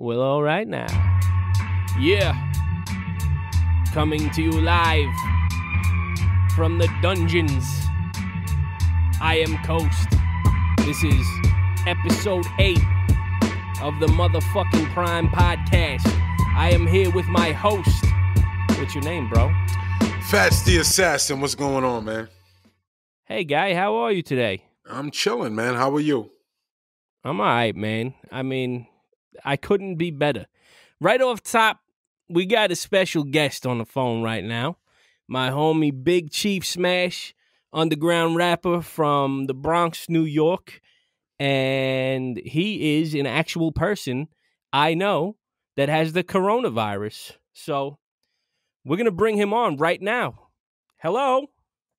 Well, all right now. Yeah. Coming to you live from the dungeons. I am Coast. This is episode 8 of the motherfucking Prime Podcast. I am here with my host. What's your name, bro? Fats the Assassin, what's going on, man? Hey, guy, how are you today? I'm chilling, man. How are you? I'm all right, man. I mean, I couldn't be better. Right off top, we got a special guest on the phone right now. My homie Big Chief Smash, underground rapper from the Bronx, New York. And he is an actual person I know that has the coronavirus. So we're going to bring him on right now. Hello.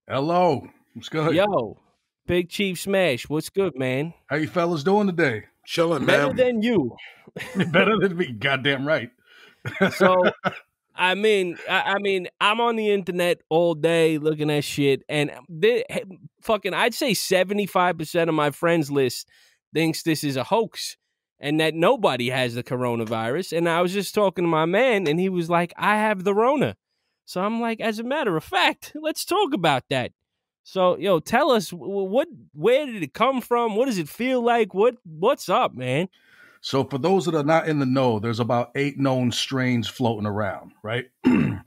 Hello. What's good? Yo, Big Chief Smash. What's good, man? How you fellas doing today? Chilling, Better than you. Better than me. Goddamn right. So, I mean, I, I mean, I'm on the internet all day looking at shit, and they, fucking, I'd say 75 percent of my friends list thinks this is a hoax, and that nobody has the coronavirus. And I was just talking to my man, and he was like, "I have the Rona." So I'm like, as a matter of fact, let's talk about that. So, yo, tell us what, where did it come from? What does it feel like? What, what's up, man? So for those that are not in the know, there's about eight known strains floating around, right? you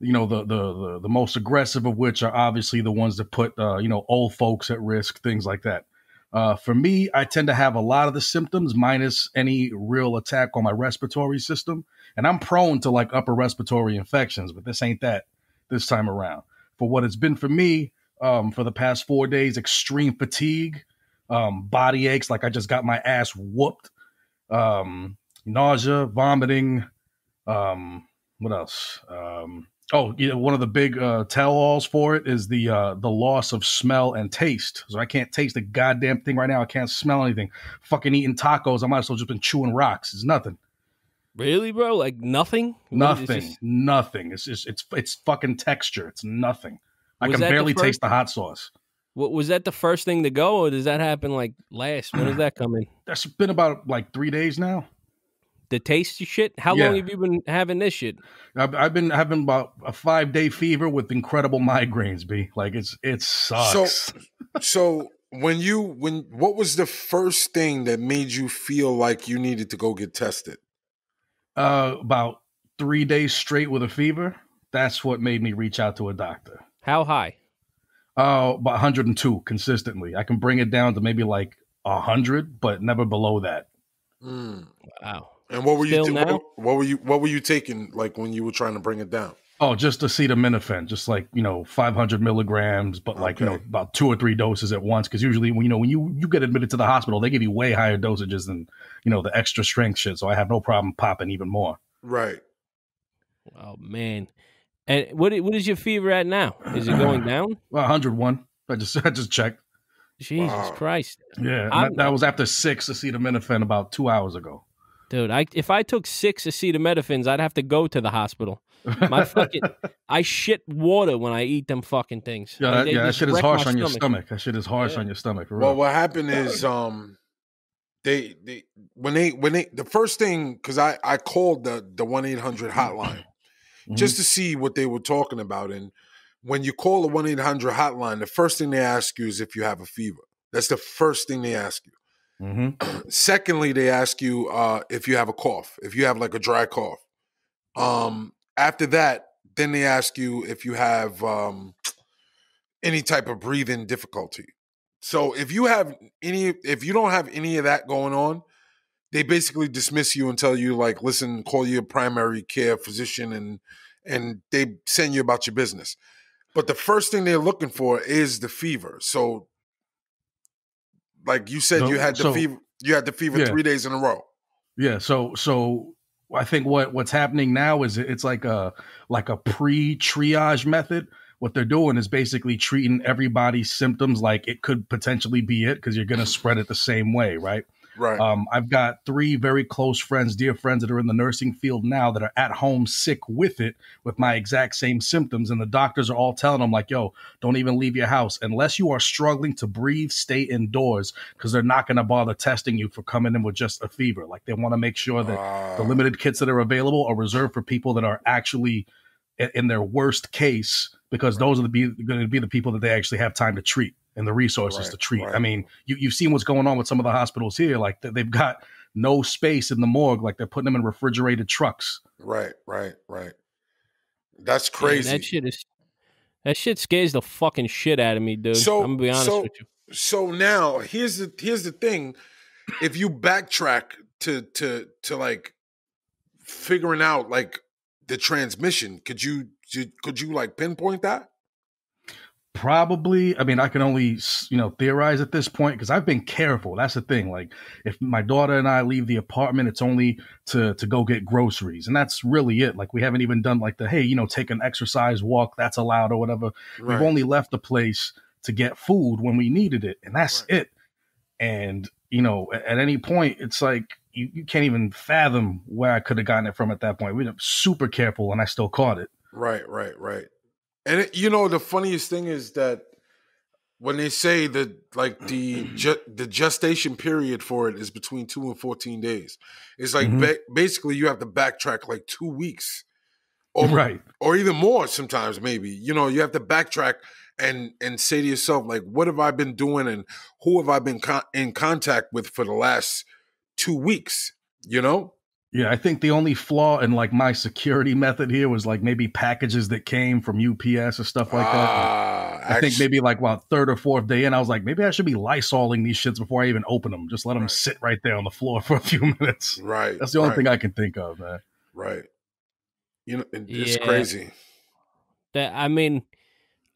know, the, the the the most aggressive of which are obviously the ones that put uh, you know old folks at risk, things like that. Uh, for me, I tend to have a lot of the symptoms minus any real attack on my respiratory system, and I'm prone to like upper respiratory infections, but this ain't that this time around. For what it's been for me, um, for the past four days, extreme fatigue, um, body aches, like I just got my ass whooped um, nausea, vomiting. Um, what else? Um, oh, yeah, one of the big uh, tell-alls for it is the uh, the loss of smell and taste. So I can't taste a goddamn thing right now. I can't smell anything. Fucking eating tacos. I might as well just been chewing rocks. It's nothing. Really, bro? Like nothing? What is it? Nothing. It's just- Nothing. It's just it's it's fucking texture. It's nothing. I Was can that the barely first- taste the hot sauce. What was that the first thing to go, or does that happen like last? When is that coming? That's been about like three days now. The tasty shit. How Yeah. long have you been having this shit? I've, I've been having about a five day fever with incredible migraines. B like it's it sucks. so when you when what was the first thing that made you feel like you needed to go get tested? uh, about three days straight with a fever. That's what made me reach out to a doctor. How high? Uh, about 102 consistently. I can bring it down to maybe like 100, but never below that. Mm. Wow. And what were you Still ta- now? what, what were you what were you taking like when you were trying to bring it down? Oh, just acetaminophen, just like you know, 500 milligrams, but like you know, about two or three doses at once. Because usually, when you know, when you you get admitted to the hospital, they give you way higher dosages than you know the extra strength shit. So I have no problem popping even more. Right. Oh man. And what what is your fever at now? Is it going down? Well, 101. I just I just checked. Jesus Wow. Christ, Yeah, that, that was after six acetaminophen about two hours ago. dude! I if I took six acetaminophen, I'd have to go to the hospital. My fucking, I shit water when I eat them fucking things. Yeah, Like, that, yeah, that shit is harsh my on your stomach. That shit is harsh Yeah. on your stomach. Well, what happened is um they they when they when they the first thing because I I called the the one eight hundred hotline Mhm. just to see what they were talking about and when you call the one eight hundred hotline the first thing they ask you is if you have a fever. That's the first thing they ask you. Mhm. Secondly, they ask you uh, if you have a cough, if you have like a dry cough. Um, after that, then they ask you if you have um, any type of breathing difficulty. So if you have any, if you don't have any of that going on, they basically dismiss you and tell you like, listen, call your primary care physician, and and they send you about your business. But the first thing they're looking for is the fever. So, like you said, So- you had the so- fever. You had the fever Yeah. three days in a row. Yeah, so so I think what what's happening now is it's like a like a pre triage method. What they're doing is basically treating everybody's symptoms like it could potentially be it because you're going to spread it the same way, right? Right. Um, I've got three very close friends, dear friends that are in the nursing field now that are at home sick with it, with my exact same symptoms. And the doctors are all telling them, like, yo, don't even leave your house unless you are struggling to breathe, stay indoors because they're not going to bother testing you for coming in with just a fever. Like, they want to make sure that Ah, the limited kits that are available are reserved for people that are actually in their worst case because those are the be, going to be the people that they actually have time to treat and the resources Right, to treat. I mean, you, you've seen what's going on with some of the hospitals here. Like they've got no space in the morgue. Like they're putting them in refrigerated trucks. right, right, right. That's Yeah, crazy. that shit is. That shit scares the fucking shit out of me, dude. So- I'm gonna be honest so- with you. so now here's the here's the thing. If you backtrack to to to like figuring out like the transmission, could you could you like pinpoint that? Probably, I mean, I can only you know theorize at this point because I've been careful. That's the thing. Like, if my daughter and I leave the apartment, it's only to to go get groceries, and that's really it. Like, we haven't even done like the hey, you know, take an exercise walk. That's allowed or whatever. Right. We've only left the place to get food when we needed it, and that's Right. it. And you know, a- at any point, it's like you, you can't even fathom where I could have gotten it from at that point. We were super careful, and I still caught it. Right, right, right. And it, you know the funniest thing is that when they say that like the ge- the gestation period for it is between 2 and 14 days. It's like Mhm. ba- basically you have to backtrack like 2 weeks. Or, right. or even more sometimes maybe. You know, you have to backtrack and and say to yourself like what have I been doing and who have I been con- in contact with for the last 2 weeks, you know? Yeah, I think the only flaw in like my security method here was like maybe packages that came from UPS or stuff like that. Ah, I think maybe like what third or fourth day in, I was like, maybe I should be lysoling these shits before I even open them. Just let them Right. sit right there on the floor for a few minutes. right. That's the only right, thing I can think of, man. Right. You know, it's Yeah. crazy. That I mean,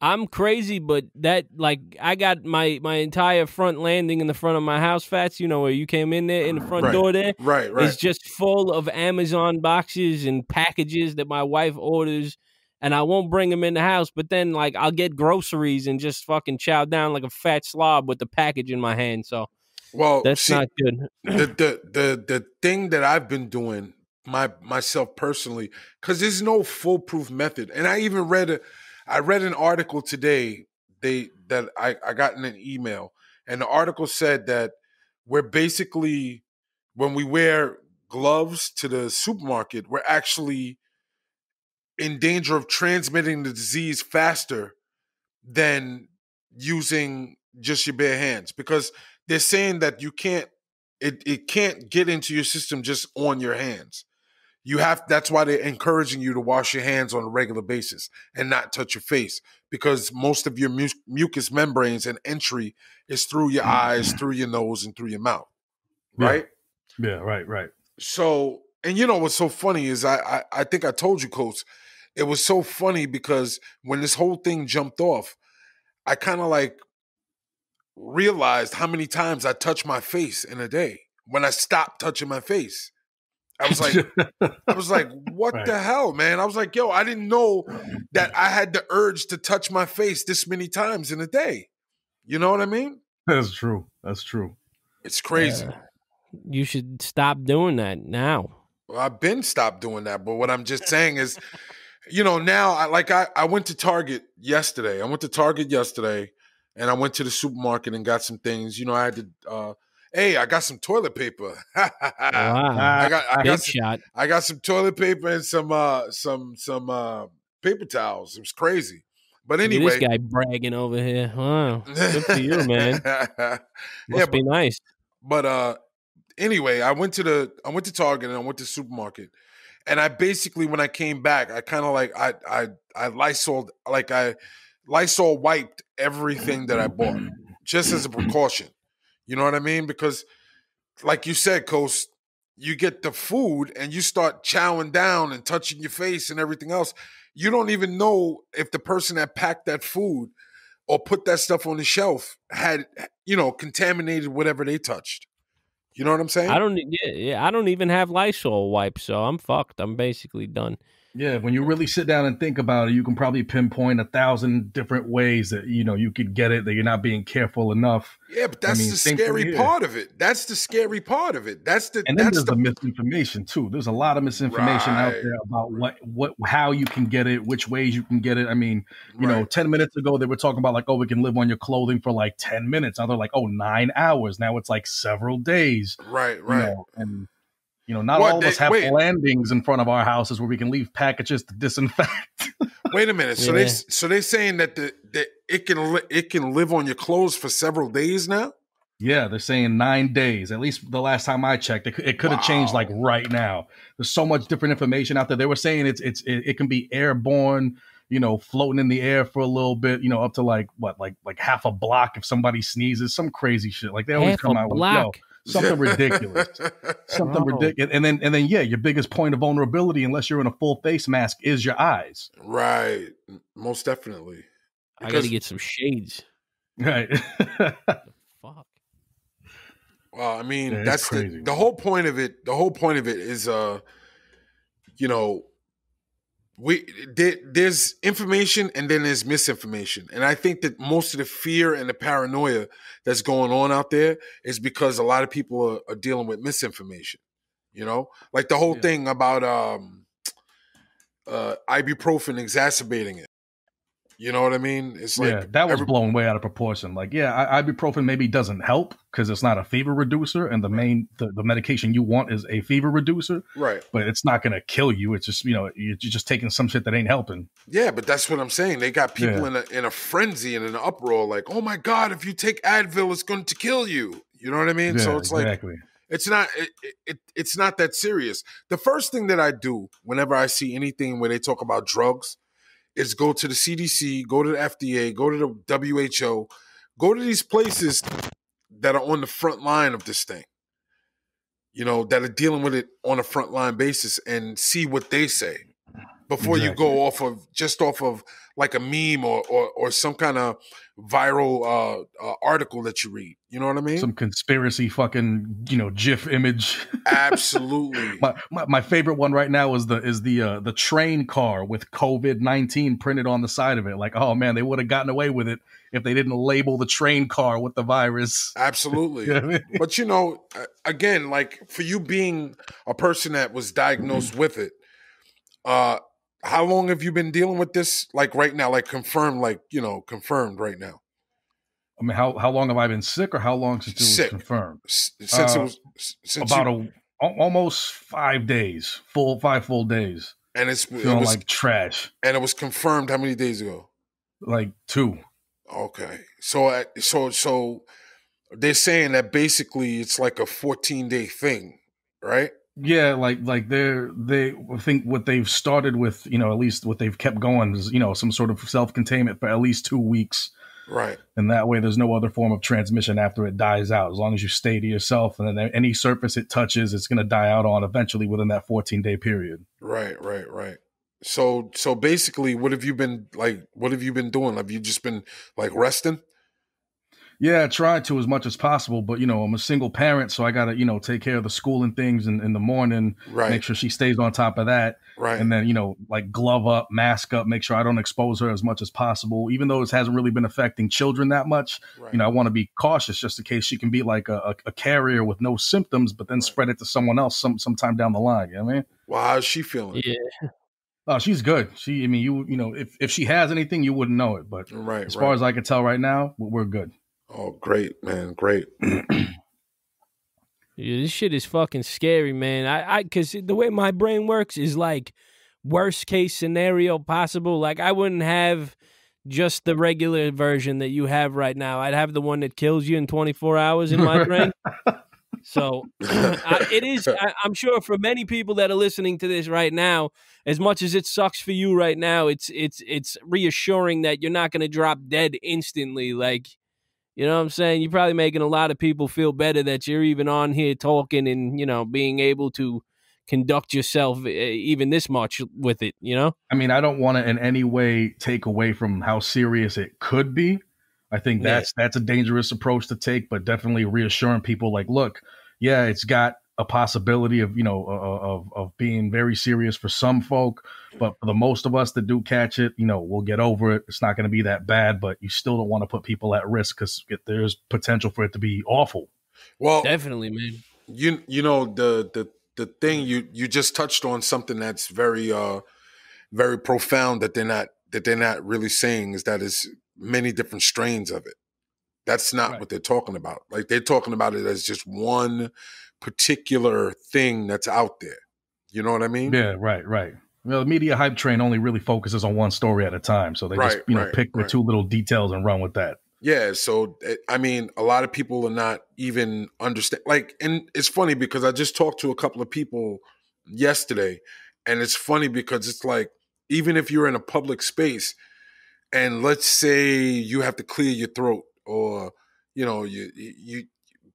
I'm crazy, but that like I got my my entire front landing in the front of my house, Fats. You know where you came in there in the front Right. door there. Right, right. It's just full of Amazon boxes and packages that my wife orders, and I won't bring them in the house. But then, like, I'll get groceries and just fucking chow down like a fat slob with the package in my hand. So well, that's see, not good. the, the the the thing that I've been doing my myself personally because there's no foolproof method, and I even read a I read an article today they that I I got in an email, and the article said that we're basically when we wear gloves to the supermarket, we're actually in danger of transmitting the disease faster than using just your bare hands because they're saying that you can't it, it can't get into your system just on your hands you have that's why they're encouraging you to wash your hands on a regular basis and not touch your face because most of your mu- mucous membranes and entry is through your mm. eyes through your nose and through your mouth Yeah. right Yeah, right, right. so and you know what's so funny is I, I I think I told you, Coast, it was so funny because when this whole thing jumped off, I kind of like realized how many times I touch my face in a day. When I stopped touching my face, I was like, I was like, what Right. the hell, man? I was like, yo, I didn't know that I had the urge to touch my face this many times in a day. You know what I mean? That's true. That's true. It's crazy. Uh, you should stop doing that now. Well, I've been stopped doing that, but what I'm just saying is, you know, now I like I, I went to Target yesterday. I went to Target yesterday and I went to the supermarket and got some things. You know, I had to uh hey, I got some toilet paper. Wow, I got I big got some, shot. I got some toilet paper and some uh some some uh paper towels. It was crazy. But anyway, this guy bragging over here. Wow, good for you, man. yeah, Must be nice. but uh anyway, I went to the I went to Target and I went to the supermarket. And I basically when I came back, I kind of like I I I Lysol like I Lysol wiped everything that I bought just as a precaution. You know what I mean? Because like you said, Coast, you get the food and you start chowing down and touching your face and everything else. You don't even know if the person that packed that food or put that stuff on the shelf had, you know, contaminated whatever they touched. You know what I'm saying? I don't. Yeah, yeah, I don't even have Lysol wipes, so I'm fucked. I'm basically done. Yeah, when you really sit down and think about it, you can probably pinpoint a thousand different ways that you know you could get it that you're not being careful enough. Yeah, but that's I mean, the scary part of it. That's the scary part of it. That's the And then that's there's the, the, misinformation too. There's a lot of misinformation out there about what what how you can get it, which ways you can get it. I mean, you know, 10 minutes ago they were talking about like, oh, we can live on your clothing for like 10 minutes. Now they're like, oh, nine hours. Now it's like several days. right, you right. know, and you know, not What, all of they- us have wait. landings in front of our houses where we can leave packages to disinfect. Wait a minute. So Yeah. they so they saying that the that it can li- it can live on your clothes for several days now. Yeah, they're saying nine days. At least the last time I checked, it, could- it could have changed like right now. There's so much different information out there. They were saying it's it's it, it can be airborne, you know, floating in the air for a little bit, you know, up to like what like like half a block if somebody sneezes, some crazy shit. Like they always Half come a out with yo, something ridiculous. Something Wow. ridiculous. And then and then yeah, your biggest point of vulnerability, unless you're in a full face mask, is your eyes. right. Most definitely. I gotta get some shades. Right. Fuck. Well, I mean, Yeah, that's crazy, the, the whole point of it. The whole point of it is, uh, you know, we there, there's information and then there's misinformation, and I think that most of the fear and the paranoia that's going on out there is because a lot of people are, are dealing with misinformation. You know, like the whole Yeah. thing about um, uh, ibuprofen exacerbating it. You know what I mean? It's like yeah, that was every- blown way out of proportion. Like, yeah, I- ibuprofen maybe doesn't help because it's not a fever reducer, and the main the, the medication you want is a fever reducer, right. but it's not going to kill you. It's just you know you're just taking some shit that ain't helping. Yeah, but that's what I'm saying. They got people Yeah. in a in a frenzy and in an uproar, like, "Oh my god, if you take Advil, it's going to kill you." You know what I mean? so Yeah, it's like exactly. it's not it, it it's not that serious. The first thing that I do whenever I see anything where they talk about drugs is go to the CDC, go to the FDA, go to the WHO, go to these places that are on the front line of this thing. You know, that are dealing with it on a front line basis and see what they say before you go off of just off of like a meme or or, or some kind of viral uh, uh, article that you read. You know what I mean? Some conspiracy fucking you know GIF image. Absolutely. my, my my favorite one right now is the is the uh, the train car with COVID nineteen printed on the side of it. Like, oh man, they would have gotten away with it if they didn't label the train car with the virus. Absolutely. You know I mean? But you know, again, like for you being a person that was diagnosed with it, uh, how long have you been dealing with this? Like right now, like confirmed, like you know, confirmed right now. I mean, how how long have I been sick, or how long since it was Sick. confirmed? S- Since it Uh, was since About you, a almost five days, full five full days, and it's it feeling was like trash. and it was confirmed how many days ago? Like two. Okay, so so so they're saying that basically it's like a fourteen day thing, right? Yeah, like like they're they think what they've started with, you know, at least what they've kept going is, you know, some sort of self containment for at least two weeks. Right. and that way there's no other form of transmission after it dies out as long as you stay to yourself and then any surface it touches it's going to die out on eventually within that 14 day period Right, right, right. So so basically what have you been like what have you been doing? Have you just been like resting? Yeah i tried to as much as possible but you know i'm a single parent so i gotta you know take care of the school and things in, in the morning Right. make sure she stays on top of that right. and then you know like glove up mask up make sure i don't expose her as much as possible even though it hasn't really been affecting children that much right. you know i want to be cautious just in case she can be like a, a, a carrier with no symptoms but then Right. spread it to someone else some sometime down the line you know what i mean well, how's she feeling? Yeah. Oh, she's good. She, I mean, you, you know, if if she has anything, you wouldn't know it. But Right. as right. far as I can tell right now, we're we're good. Oh, great, man. Great. Yeah, this shit is fucking scary, man. I, I, cause the way my brain works is like worst case scenario possible. Like I wouldn't have just the regular version that you have right now. I'd have the one that kills you in 24 hours in my brain. So I, it is. I, I'm sure for many people that are listening to this right now, as much as it sucks for you right now, it's it's it's reassuring that you're not going to drop dead instantly. Like, you know what I'm saying? You're probably making a lot of people feel better that you're even on here talking and you know being able to conduct yourself uh, even this much with it. You know? I mean, I don't want to in any way take away from how serious it could be. I think Yeah. that's that's a dangerous approach to take, but definitely reassuring people like, look, yeah, it's got a possibility of you know of of being very serious for some folk, but for the most of us that do catch it, you know, we'll get over it. It's not going to be that bad, but you still don't want to put people at risk because there's potential for it to be awful. Well, Definitely, man. you you know the the the thing you you just touched on something that's very uh very profound that they're not that they're not really saying is that is many different strains of it. That's not Right. what they're talking about. Like they're talking about it as just one particular thing that's out there. You know what I mean? Yeah, right, right. Well, the media hype train only really focuses on one story at a time, so they just you know right, pick the right. two little details and run with that. Yeah, so eh, I mean, a lot of people are not even understand. Like, and it's funny because I just talked to a couple of people yesterday, and it's funny because it's like even if you're in a public space, and let's say you have to clear your throat, or you know, you you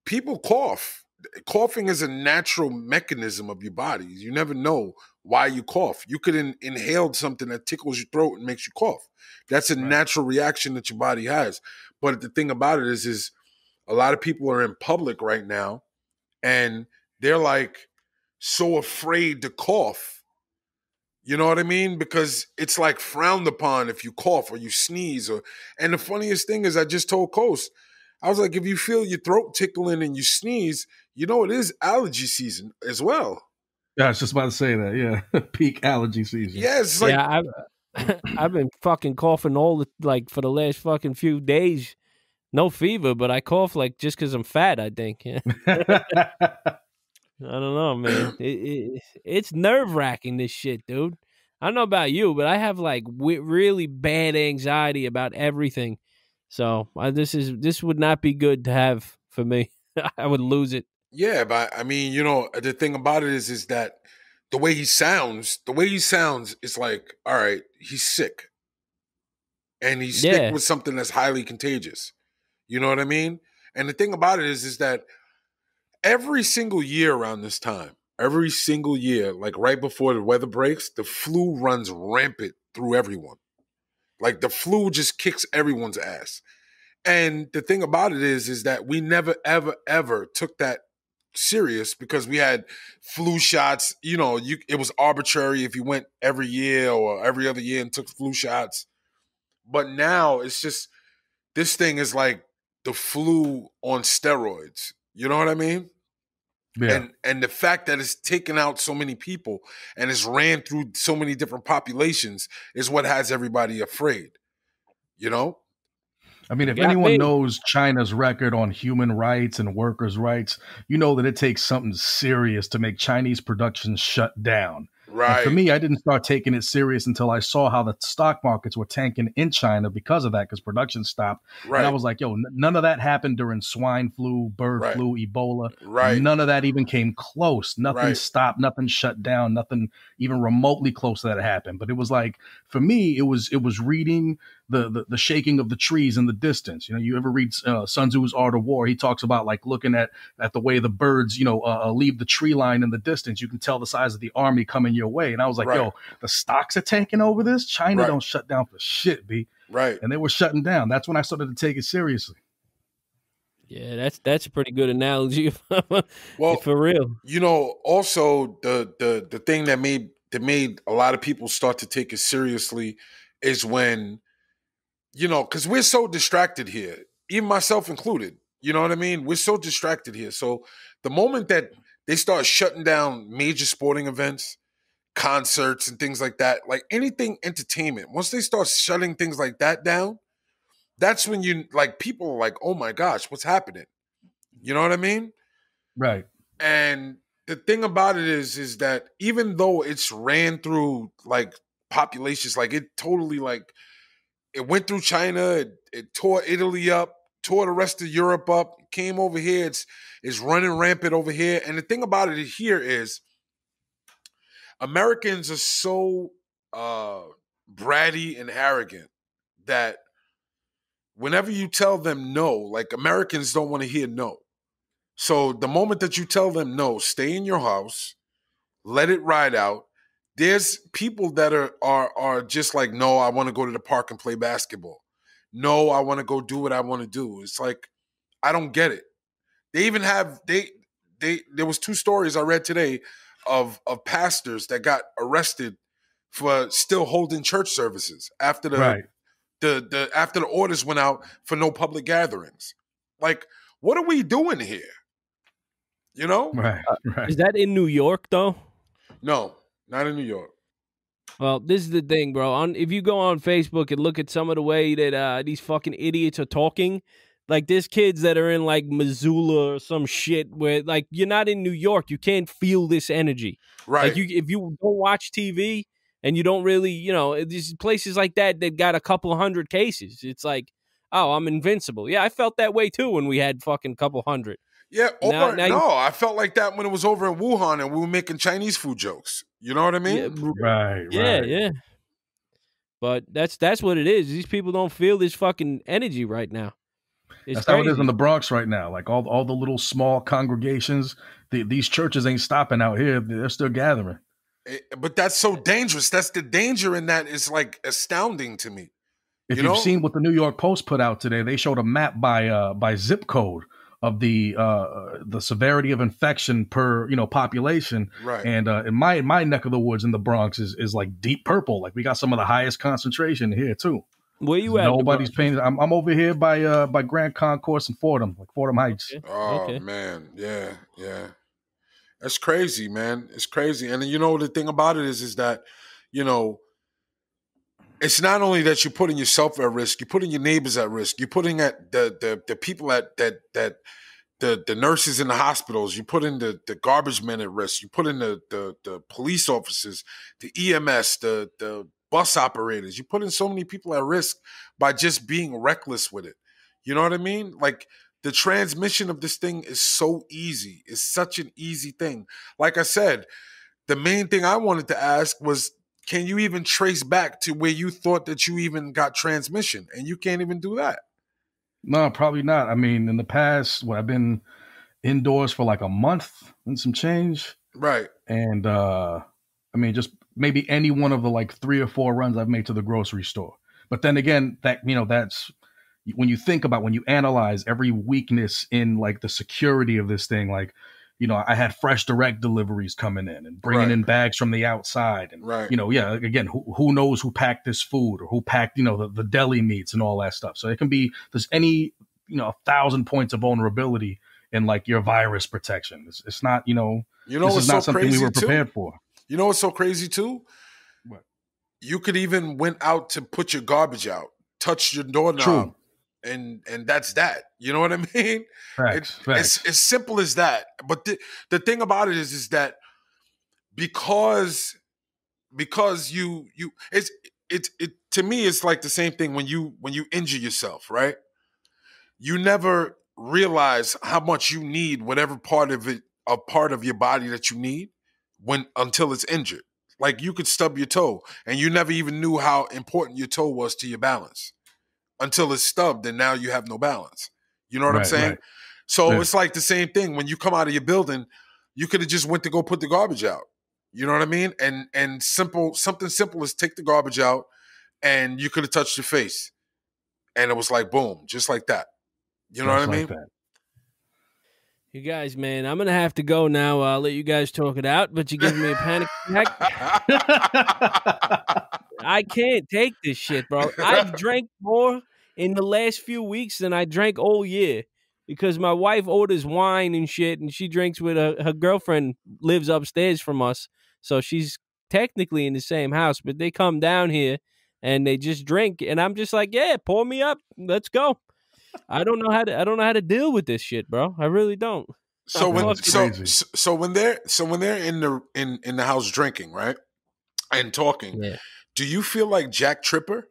people cough. Coughing is a natural mechanism of your body. You never know why you cough. You could in, inhale something that tickles your throat and makes you cough. That's a Right. natural reaction that your body has. But the thing about it is, is a lot of people are in public right now, and they're like so afraid to cough. You know what I mean? Because it's like frowned upon if you cough or you sneeze. Or and the funniest thing is, I just told Coast, I was like, if you feel your throat tickling and you sneeze, you know it is allergy season as well. Yeah, I was just about to say that. Yeah, peak allergy season. Yeah, like yeah, I've I've been fucking coughing all the like for the last fucking few days. No fever, but I cough like just because I'm fat. I think. I don't know, man. It, it, it's nerve wracking. This shit, dude. I don't know about you, but I have like w- really bad anxiety about everything. So uh, this is this would not be good to have for me. I would lose it. Yeah, but I mean, you know, the thing about it is, is that the way he sounds, the way he sounds, it's like, all right, he's sick, and he's sick with something that's highly contagious. You know what I mean? And the thing about it is, is that every single year around this time, every single year, like right before the weather breaks, the flu runs rampant through everyone. Like the flu just kicks everyone's ass. And the thing about it is, is that we never, ever, ever took that serious because we had flu shots. You know, you it was arbitrary if you went every year or every other year and took flu shots. But now it's just this thing is like the flu on steroids. You know what I mean? yeah. And and the fact that it's taken out so many people and it's ran through so many different populations is what has everybody afraid. You know? I mean, if anyone me. knows China's record on human rights and workers' rights, you know that it takes something serious to make Chinese production shut down. And Right. for me, I didn't start taking it serious until I saw how the stock markets were tanking in China because of that, because production stopped. right. And I was like, yo, n- none of that happened during swine flu, bird Right. flu, Ebola. right. None of that even came close. Nothing Right. stopped, nothing shut down, nothing even remotely close to that happened. But it was like for me, it was it was reading the the, the shaking of the trees in the distance. You know, you ever read uh, Sun Tzu's Art of War? He talks about like looking at at the way the birds, you know, uh, uh, leave the tree line in the distance. You can tell the size of the army coming your way. And I was like, Right. yo, the stocks are tanking over this. China Right. don't shut down for shit, b. right. And they were shutting down. That's when I started to take it seriously. Yeah, that's that's a pretty good analogy. Well, for real. you know, also the the the thing that made that made a lot of people start to take it seriously is when, you know, because we're so distracted here, even myself included. You know what I mean? We're so distracted here. So the moment that they start shutting down major sporting events, concerts, and things like that, like anything entertainment, once they start shutting things like that down, that's when you like people are like, oh my gosh, what's happening? You know what I mean? Right. And the thing about it is, is that even though it's ran through like populations, like it totally like it went through China, it, it tore Italy up, tore the rest of Europe up, came over here, it's it's running rampant over here. And the thing about it here is Americans are so uh bratty and arrogant that whenever you tell them no, like Americans don't want to hear no. So the moment that you tell them no, stay in your house, let it ride out. There's people that are are are just like, no, I want to go to the park and play basketball. No, I want to go do what I want to do. It's like I don't get it. They even have they they there was two stories I read today of of pastors that got arrested for still holding church services after the right. the the after the orders went out for no public gatherings. Like, what are we doing here? You know? Right. Uh, right. Is that in New York though? No, not in New York. Well, this is the thing, bro. On if you go on Facebook and look at some of the way that uh, these fucking idiots are talking, like there's kids that are in like Missoula or some shit where like you're not in New York, you can't feel this energy. Right. Like you, if you don't watch TV and you don't really, you know, these places like that that got a couple hundred cases, it's like, oh, I'm invincible. Yeah, I felt that way too when we had fucking couple hundred. yeah, over, now you- no, I felt like that when it was over in Wuhan and we were making Chinese food jokes. You know what I mean? Yeah, br- Right. yeah, right. yeah. But that's that's what it is. These people don't feel this fucking energy right now. It's That's how it is in the Bronx right now. Like all all the little small congregations, the, these churches ain't stopping out here. They're still gathering. Eh, But that's so dangerous. That's the danger in that is like astounding to me. If You you have seen what the New York Post put out today, they showed a map by uh by zip code of the uh the severity of infection per you know population. Right. And uh, in my in my neck of the woods in the Bronx is is like deep purple. Like we got some of the highest concentration here too. Where you at? Nobody's Bronx? paying. I'm I'm over here by uh by Grand Concourse and Fordham, like Fordham Heights. Okay. Oh Okay. man, yeah, yeah. That's crazy, man. It's crazy. And you know the thing about it is is that, you know, it's not only that you're putting yourself at risk, you're putting your neighbors at risk, you're putting at the the the people at that that the the nurses in the hospitals, you put in the the garbage men at risk, you put in the the the police officers, the EMS, the the bus operators, you put in so many people at risk by just being reckless with it. You know what I mean? Like the transmission of this thing is so easy. It's such an easy thing. Like I said, the main thing I wanted to ask was can you even trace back to where you thought that you even got transmission? And you can't even do that. No, probably not. I mean, in the past, when I've been indoors for like a month and some change, Right. and uh I mean, just maybe any one of the like three or four runs I've made to the grocery store. But then again, that you know, that's when you think about when you analyze every weakness in like the security of this thing, like you know, I had FreshDirect deliveries coming in and bringing Right. in bags from the outside, and Right. you know, yeah, again, who, who knows who packed this food or who packed, you know, the, the deli meats and all that stuff. So it can be, there's any, you know, a thousand points of vulnerability in like your virus protection. It's, it's not, you know, You know this is not so something crazy we were too? prepared for. You know what's so crazy too? What? You could even went out to put your garbage out, touch your doorknob, True. And and that's that. You know what I mean? Facts, It- facts. It's as simple as that. But the, the thing about it is, is that because because you you it's it it to me it's like the same thing when you when you injure yourself, right? You never realize how much you need whatever part of it a part of your body that you need when until it's injured. Like you could stub your toe and you never even knew how important your toe was to your balance until it's stubbed and now you have no balance. You know what I'm saying? right. So Yeah. it's like the same thing when you come out of your building, you could have just went to go put the garbage out. You know what I mean? And and simple something simple is take the garbage out and you could have touched your face. And it was like boom, just like that. You know Just what I like mean? that. You guys, man, I'm gonna have to go now. I'll let you guys talk it out, but you give me a panic attack. I can't take this shit, bro. I've drank more in the last few weeks than I drank all year because my wife orders wine and shit, and she drinks with her, her girlfriend lives upstairs from us, so she's technically in the same house. But they come down here and they just drink, and I'm just like, yeah, pour me up, let's go. I don't know how to. I don't know how to deal with this shit, bro. I really don't. so when so, so so when they're so when they're in the in in the house drinking, right? And talking, Yeah. Do you feel like Jack Tripper?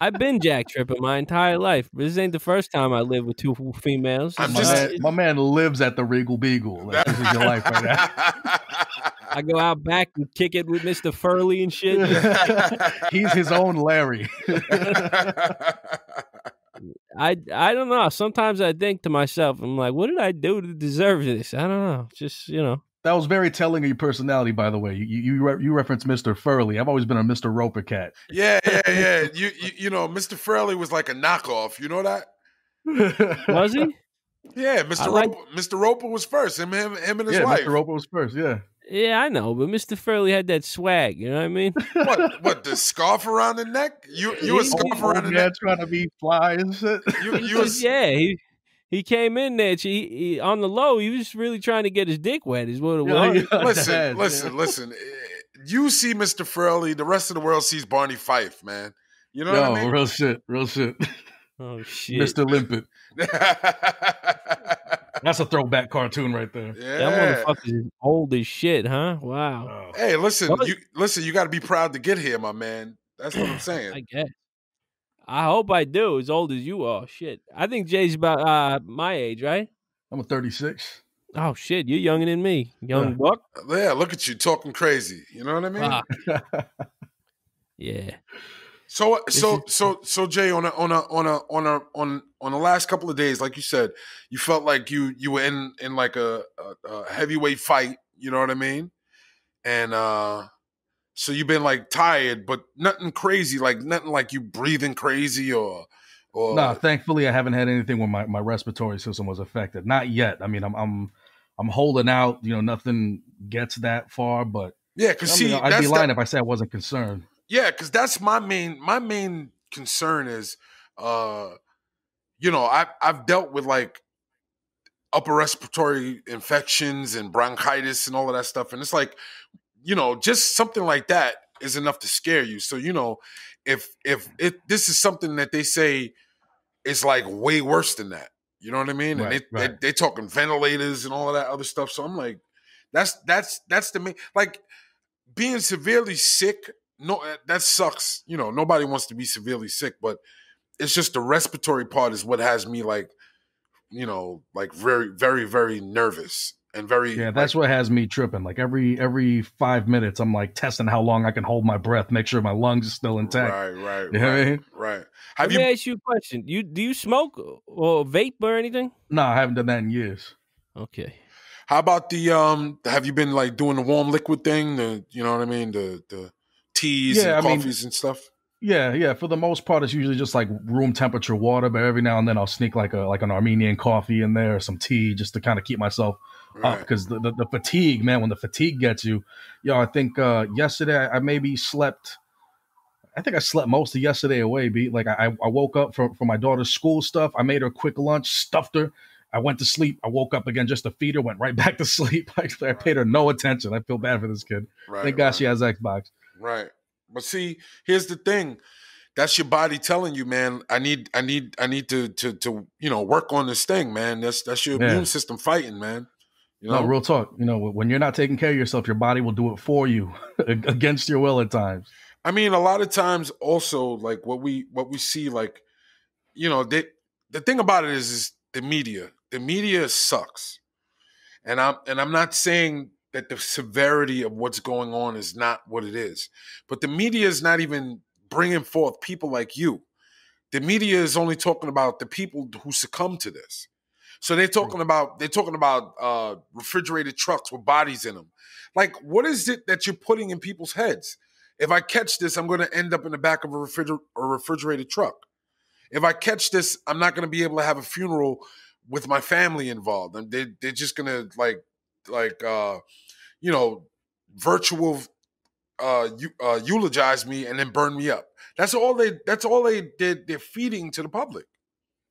I've been Jack Tripper my entire life. This ain't the first time I live with two females. I'm My, just- man, my man lives at the Regal Beagle. Like, this is your life right now. I go out back and kick it with Mr. Furley and shit. He's his own Larry. I I don't know. Sometimes I think to myself, I'm like, what did I do to deserve this? I don't know. Just you know. That was very telling of your personality, by the way. You you, re- you referenced Mr. Furley. I've always been a Mr. Roper cat. yeah, yeah, yeah. You, you you know, Mr. Furley was like a knockoff. You know that? Was he? Yeah, Mr. like- Roper, Mr. Roper was first. Him, him, him and his yeah, wife. Mr. Roper was first. Yeah. Yeah, I know, but Mr. Furley had that swag. You know what I mean? What? What? The scarf around the neck? You you a scarf around the yeah, neck? trying to be fly and shit. You you was, yeah, he he came in there. He, he, on the low, he was really trying to get his dick wet. Is what it was. yeah. listen, listen, listen. Eh, You see Mr. Furley, the rest of the world sees Barney Fife, man. You know Yo, what I mean? real shit, real shit. Oh shit! Mr. Limpet. That's a throwback cartoon right there. Yeah. That yeah. motherfucker is old as shit, huh? Wow. Oh. Hey, listen, What? you listen. You got to be proud to get here, my man. That's what I'm saying. I guess. I hope I do. As old as you are, shit. I think Jay's about uh my age, right? I'm a 36. Oh shit, you're younger than me, young Yeah. buck. Yeah, look at you talking crazy. You know what I mean? Ah, yeah. So so so so Jay on a on a on a on a on on the last couple of days, like you said, you felt like you you were in in like a, a, a heavyweight fight. You know what I mean? And uh so you've been like tired, but nothing crazy, like nothing like you breathing crazy or or no, thankfully I haven't had anything where my, my respiratory system was affected. Not yet. I mean, I'm I'm I'm holding out. You know, nothing gets that far, but yeah, I because mean, see, I'd be the- lying if I said I wasn't concerned. Yeah, because that's my main my main concern is uh you know, I've I've dealt with like upper respiratory infections and bronchitis and all of that stuff. And it's like, you know, just something like that is enough to scare you. So, you know, if if it this is something that they say is like way worse than that. You know what I mean? Right, and they, right. they they talking ventilators and all of that other stuff. So I'm like, that's that's that's the main like being severely sick. No, uh, that sucks. You know, nobody wants to be severely sick, but it's just the respiratory part is what has me like, you know, like very, very, very nervous and very. Yeah, that's like, what has me tripping. Like every every five minutes, I'm like testing how long I can hold my breath, make sure my lungs are still intact. Right, right, You know what I right, mean? right. Have Let you? me ask you a question. You do you smoke or vape or anything? No, I haven't done that in years. Okay. How about the um? Have you been like doing the warm liquid thing? The you know what I mean? The the teas Yeah, and I mean- coffees and stuff. Yeah, yeah. For the most part, it's usually just like room temperature water, but every now and then I'll sneak like a like an Armenian coffee in there or some tea just to kind of keep myself up Right. because the, the the fatigue, man. When the fatigue gets you, yo, I think uh yesterday I, maybe slept. I think I slept most of yesterday away. Be like I, I woke up for, for my daughter's school stuff. I made her a quick lunch, stuffed her. I went to sleep. I woke up again just to feed her. Went right back to sleep. I, I paid her no attention. I feel bad for this kid. Right. Thank God right. she has Xbox. Right. But see, here's the thing. That's your body telling you, man, I need I need I need to to to you know work on this thing, man. That's that's your Yeah. immune system fighting, man. You know? No, real talk. You know, when you're not taking care of yourself, your body will do it for you against your will at times. I mean, a lot of times also like what we what we see, like, you know, they the thing about it is is the media. The media sucks. And I'm and I'm not saying that the severity of what's going on is not what it is. But the media is not even bringing forth people like you. The media is only talking about the people who succumb to this. So they're talking about they're talking about uh, refrigerated trucks with bodies in them. Like, what is it that you're putting in people's heads? If I catch this, I'm going to end up in the back of a, refriger- a refrigerated truck. If I catch this, I'm not going to be able to have a funeral with my family involved. And they they're just going to like like uh, you know virtual uh, uh, eulogize me and then burn me up. That's all they. That's all they did. They're feeding to the public.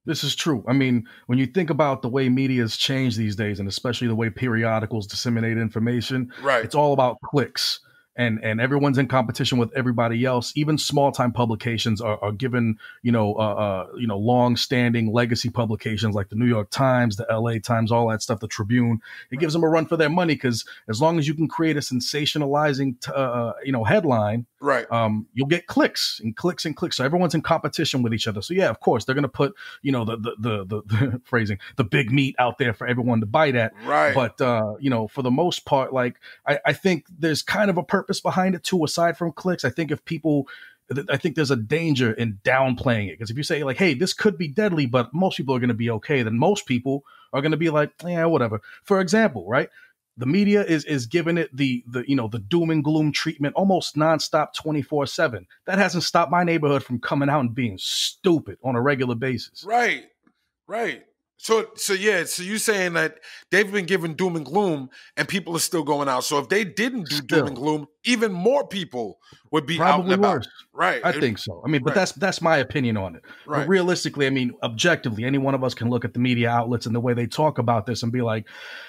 This is true. I mean, when you think about the way media has changed these days, and especially the way periodicals disseminate information, Right. it's all about clicks. And, and everyone's in competition with everybody else. Even small time publications are, are given, you know, uh, uh, you know, long standing legacy publications like the New York Times, the L.A. Times, all that stuff. The Tribune. It gives them a run for their money because as long as you can create a sensationalizing, t- uh, you know, headline, Right. um, you'll get clicks and clicks and clicks. So everyone's in competition with each other. So yeah, of course they're going to put you know the the, the the the phrasing the big meat out there for everyone to bite at. Right. But uh, you know, for the most part, like I, I think there's kind of a purpose behind it too, aside from clicks. I think if people I think there's a danger in downplaying it because if you say like, "Hey, this could be deadly," but most people are going to be okay, then most people are going to be like, "Yeah, whatever." For example, right? The media is is giving it the the you know the doom and gloom treatment almost nonstop, twenty four seven. That hasn't stopped my neighborhood from coming out and being stupid on a regular basis. Right. Right. So so yeah, so you saying that they've been given doom and gloom and people are still going out. So if they didn't do Still. doom and gloom, even more people would be out Probably worse. Right. I It- think so. I mean, but Right. that's that's my opinion on it. right. But realistically, I mean, objectively, any one of us can look at the media outlets and the way they talk about this and be like,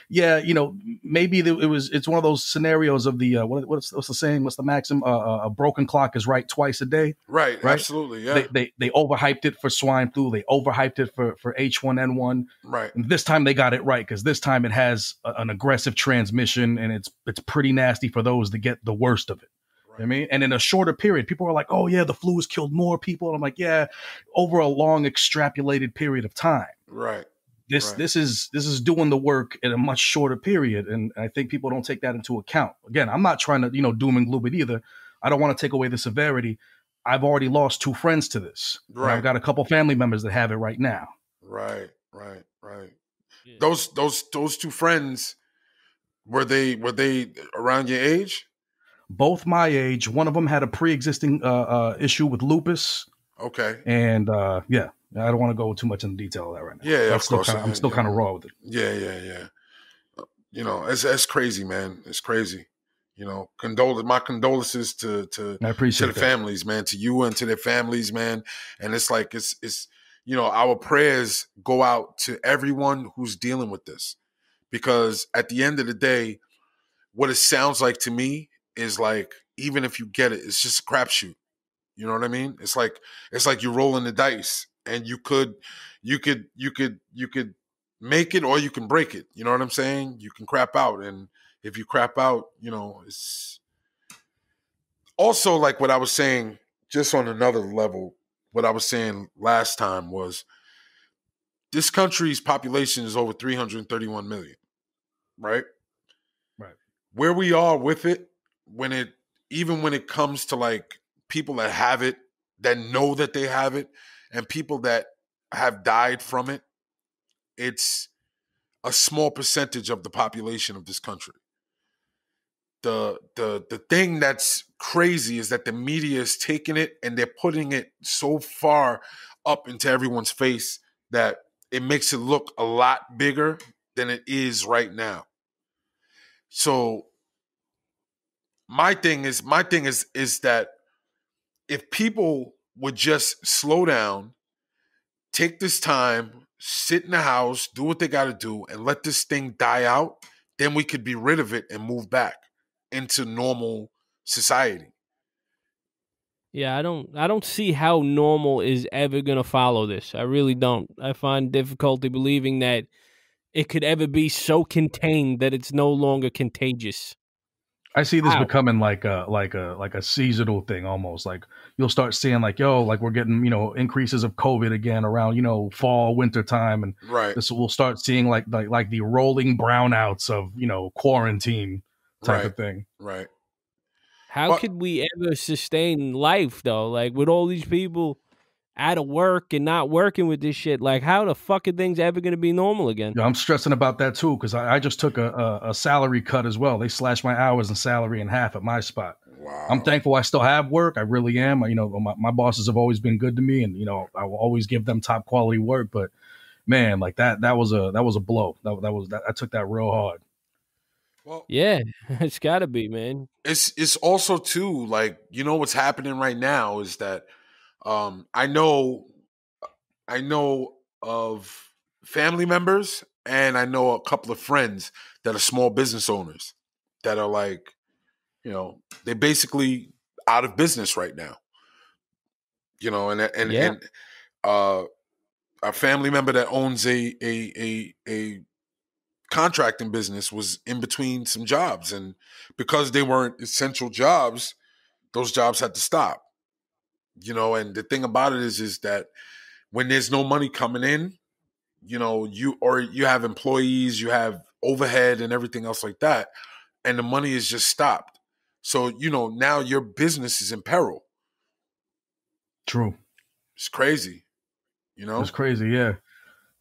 yeah, you know, maybe it was it's one of those scenarios of the uh, what, what's what's the saying? What's the maxim? Uh, uh, a broken clock is right twice a day. right. right? Absolutely. Yeah. They, they they overhyped it for swine flu. They overhyped it for for H1N1. right. And this time they got it right because this time it has a- an aggressive transmission and it's it's pretty nasty for those that get the worst of it. You know what I mean, and in a shorter period, people are like, "Oh yeah, the flu has killed more people." And I'm like, "Yeah, over a long extrapolated period of time. Right. This Right. this is this is doing the work in a much shorter period." And I think people don't take that into account. Again, I'm not trying to you know doom and gloom it either. I don't want to take away the severity. I've already lost two friends to this. And Right. I've got a couple family members that have it right now. Right. Right. Right. Yeah. Those those those two friends were they were they around your age? Both my age. One of them had a pre-existing uh, uh, issue with lupus, Okay. and uh, yeah, I don't want to go too much into detail of that right now. Yeah, yeah, of course. kinda- I'm Yeah, still yeah. kind of raw with it. Yeah, yeah, yeah. You know, it's it's crazy, man. It's crazy. You know, condol my condolences to to I to the that. families, man, to you and to their families, man. And it's like it's it's you know, our prayers go out to everyone who's dealing with this. Because at the end of the day, what it sounds like to me is like even if you get it, it's just a crapshoot. You know what I mean? It's like it's like you're rolling the dice and you could you could you could you could make it or you can break it. You know what I'm saying? You can crap out and if you crap out, you know, it's also like what I was saying just on another level, what I was saying last time was this country's population is over 331 million, right? Right. Where we are with it when it even when it comes to like people that have it that know that they have it and people that have died from it it's a small percentage of the population of this country. The the the thing that's crazy is that the media is taking it and they're putting it so far up into everyone's face that it makes it look a lot bigger than it is right now. So my thing is my thing is is that if people would just slow down take this time sit in the house do what they got to do and let this thing die out then we could be rid of it and move back into normal society Yeah, I don't I don't see how normal is ever going to follow this. I really don't. I find difficulty believing that it could ever be so contained that it's no longer contagious. I see this How? becoming like a like a like a seasonal thing almost. Like you'll start seeing like yo, like we're getting you know increases of COVID again around you know fall winter time, and right this we'll start seeing like like like the rolling brownouts of you know quarantine type right of thing. right How But- could we ever sustain life though? Like with all these people out of work and not working with this shit, like how the fuck are things ever going to be normal again? Yeah, I'm stressing about that too because I, I just took a, a, a salary cut as well. They slashed my hours and salary in half at my spot. wow I'm thankful I still have work. I really am. You know, my, my bosses have always been good to me, and you know, I will always give them top quality work. But man, like that, that was a that was a blow. That, that was that, I took that real hard. well Yeah, it's got to be, man. it's it's also too like you know what's happening right now is that um i know i know of family members and i know a couple of friends that are small business owners that are like you know they're basically out of business right now you know and and Yeah. and uh a family member that owns a a a a contracting business was in between some jobs and because they weren't essential jobs those jobs had to stop you know and the thing about it is is that when there's no money coming in you know you or you have employees you have overhead and everything else like that and the money is just stopped. So you know now your business is in peril. True, it's crazy you know? It's crazy. Yeah,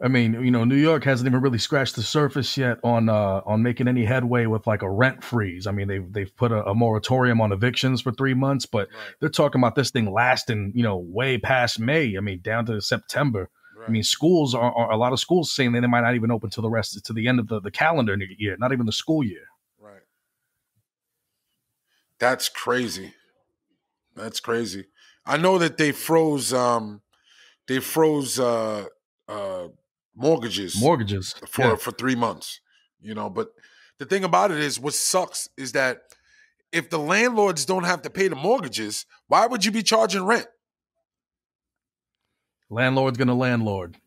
I mean, you know, New York hasn't even really scratched the surface yet on uh on making any headway with like a rent freeze. I mean, they've they've put a, a moratorium on evictions for three months, but right they're talking about this thing lasting, you know, way past May. I mean, down to September. I mean, schools are, are, a lot of schools saying that they might not even open till the rest to the end of the, the calendar year, not even the school year. Right. That's crazy. That's crazy. I know that they froze um they froze uh uh mortgages mortgages for yeah. for 3 months. You know, but the thing about it is what sucks is that if the landlords don't have to pay the mortgages, why would you be charging rent? Landlord's gonna landlord.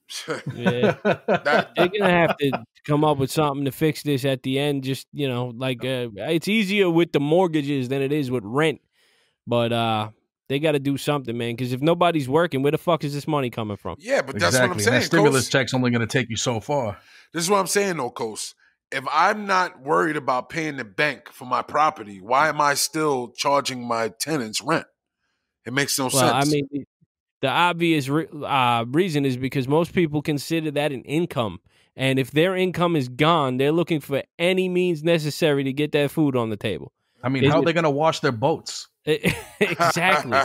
yeah, that, they're gonna have to come up with something to fix this at the end. Just you know, like uh, it's easier with the mortgages than it is with rent, but uh, they got to do something, man. Because if nobody's working, where the fuck is this money coming from? Yeah, but that's exactly. what I'm saying. that stimulus check's only going to take you so far. This is what I'm saying, though, Coast. If I'm not worried about paying the bank for my property, why am I still charging my tenants rent? It makes no well, sense. I mean, the obvious re- uh, reason is because most people consider that an income. And if their income is gone, they're looking for any means necessary to get that food on the table. I mean, how are they going to wash their boats? exactly.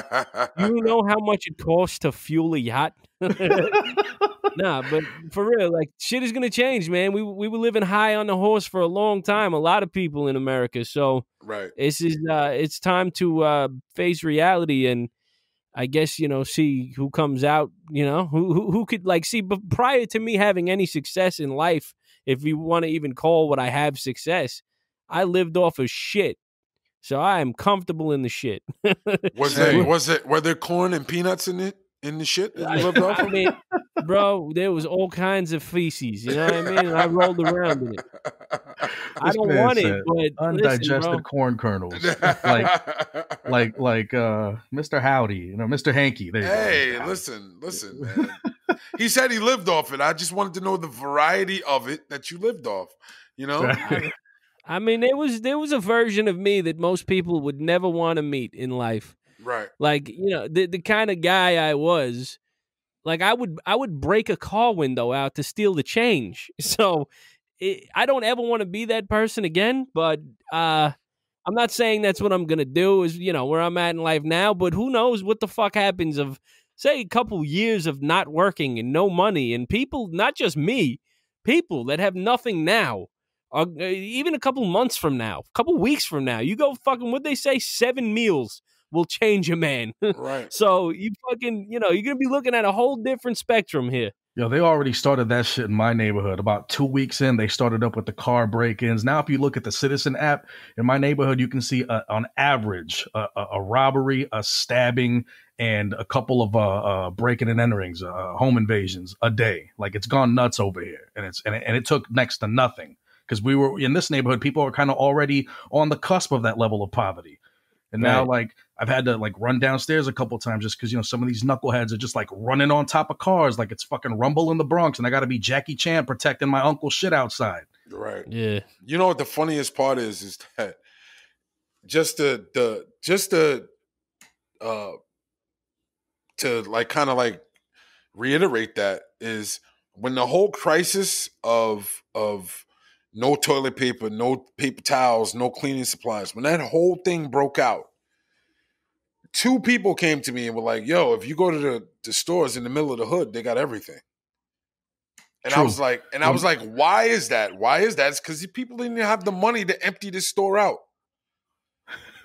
you know how much it costs to fuel a yacht? nah, but for real, like shit is gonna change, man. We we were living high on the horse for a long time. A lot of people in America, so right. This is uh, it's time to uh, face reality and I guess you know see who comes out. You know who who, who could like see. But prior to me having any success in life, if you want to even call what I have success, I lived off of shit. So I am comfortable in the shit. was it was it were there corn and peanuts in it in the shit that you lived off of? I mean, bro, there was all kinds of feces. You know what I mean? And I rolled around in it. I don't want it, but undigested listen, corn kernels, like like like uh, Mr. Howdy, you know, Mr. Hankey. hey, go. listen, listen, man. he said he lived off it. I just wanted to know the variety of it that you lived off. You know. Right. I mean, there was there was a version of me that most people would never want to meet in life. Right. Like, you know, the the kind of guy I was, like I would I would break a car window out to steal the change. So, it, I don't ever want to be that person again, but uh I'm not saying that's what I'm going to do is, you know, where I'm at in life now, but who knows what the fuck happens of say a couple years of not working and no money and people not just me, people that have nothing now uh, even a couple months from now, a couple weeks from now, you go fucking what they say, seven meals will change a man. right. So you fucking, you know, you're gonna be looking at a whole different spectrum here. Yo, they already started that shit in my neighborhood. About two weeks in, they started up with the car break-ins. Now, if you look at the Citizen app in my neighborhood, you can see uh, on average a, a, robbery, a stabbing, and a couple of uh, uh, breaking and enterings, uh, home invasions a day. Like it's gone nuts over here, and it's and it, and it took next to nothing because we were in this neighborhood, people are kind of already on the cusp of that level of poverty. And now, like, I've had to like run downstairs a couple times just because you know some of these knuckleheads are just like running on top of cars like it's fucking rumble in the Bronx, and I got to be Jackie Chan protecting my uncle's shit outside. Right. Yeah. You know what the funniest part is? Is that just the the just the uh to like kind of like reiterate that is when the whole crisis of of no toilet paper, no paper towels, no cleaning supplies. When that whole thing broke out, two people came to me and were like, "Yo, if you go to the, the stores in the middle of the hood, they got everything." And True. I was like, and I was like, why is that? Why is that? It's because people didn't have the money to empty the store out.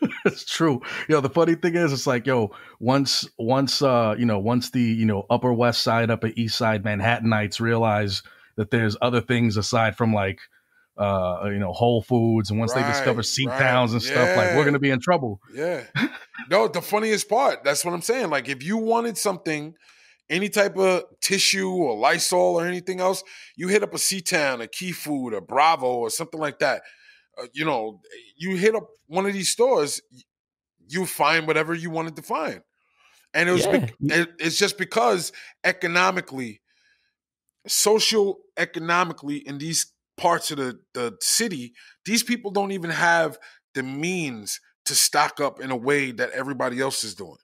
it's true. Yo, the funny thing is, it's like, yo, once, once, uh, you know, once the, you know, Upper West Side, Upper East Side Manhattanites realize that there's other things aside from like uh, you know, Whole Foods, and once right, they discover seat right. and yeah. stuff, like we're gonna be in trouble. Yeah. no, the funniest part. That's what I'm saying. Like, if you wanted something, any type of tissue or Lysol or anything else, you hit up a C-Town, a Key Food, a Bravo, or something like that. Uh, you know, you hit up one of these stores, you find whatever you wanted to find, and it was yeah. be- it, it's just because economically, social economically in these parts of the, the city, these people don't even have the means to stock up in a way that everybody else is doing.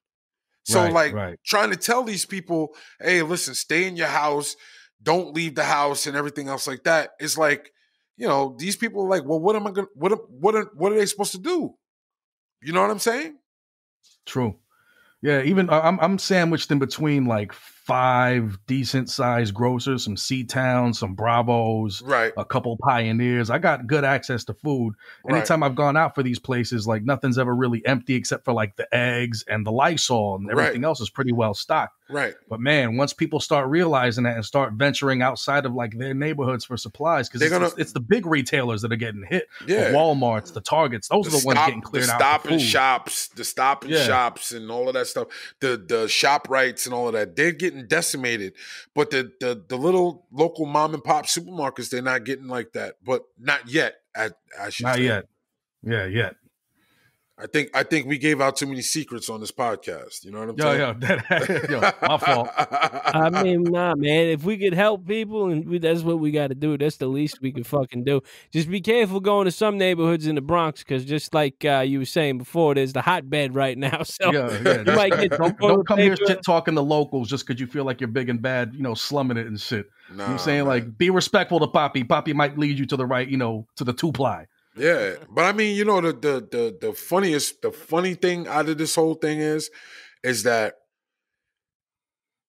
So, right, like, right. trying to tell these people, hey, listen, stay in your house, don't leave the house, and everything else like that. It's like, you know, these people are like, well, what am I going? to What what are, what are they supposed to do? You know what I'm saying? True. Yeah. Even I'm I'm sandwiched in between like five decent sized grocers, some C Towns, some Bravos, Right. a couple Pioneers. I got good access to food. Right. Anytime I've gone out for these places, like nothing's ever really empty except for like the eggs and the Lysol, and Right. everything else is pretty well stocked. Right. But man, once people start realizing that and start venturing outside of like their neighborhoods for supplies, because They're it's, gonna- it's, the big retailers that are getting hit. Yeah. The Walmarts, the Targets, those are the ones stop, getting cleared the out. stop and shops, the stop and Yeah. shops, and all of that stuff. The the ShopRites and all of that. They're getting decimated, but the the the little local mom and pop supermarkets, they're not getting like that. But not yet. I, I should Not say. yet. Yeah, yet. I think I think we gave out too many secrets on this podcast. You know what I'm Yo, saying? yo, that, yo, my fault. I mean, nah, man. If we could help people, and we, that's what we got to do. That's the least we can fucking do. Just be careful going to some neighborhoods in the Bronx, because just like uh, you were saying before, there's the hotbed right now. So Yeah, yeah. you might get Don't, don't come here shit talking to locals just because you feel like you're big and bad, you know, slumming it and shit. you know what I'm saying? man. Like, be respectful to Poppy. Poppy might lead you to the right, you know, to the two ply. Yeah, but I mean, you know, the the the the funniest, the funny thing out of this whole thing is, is that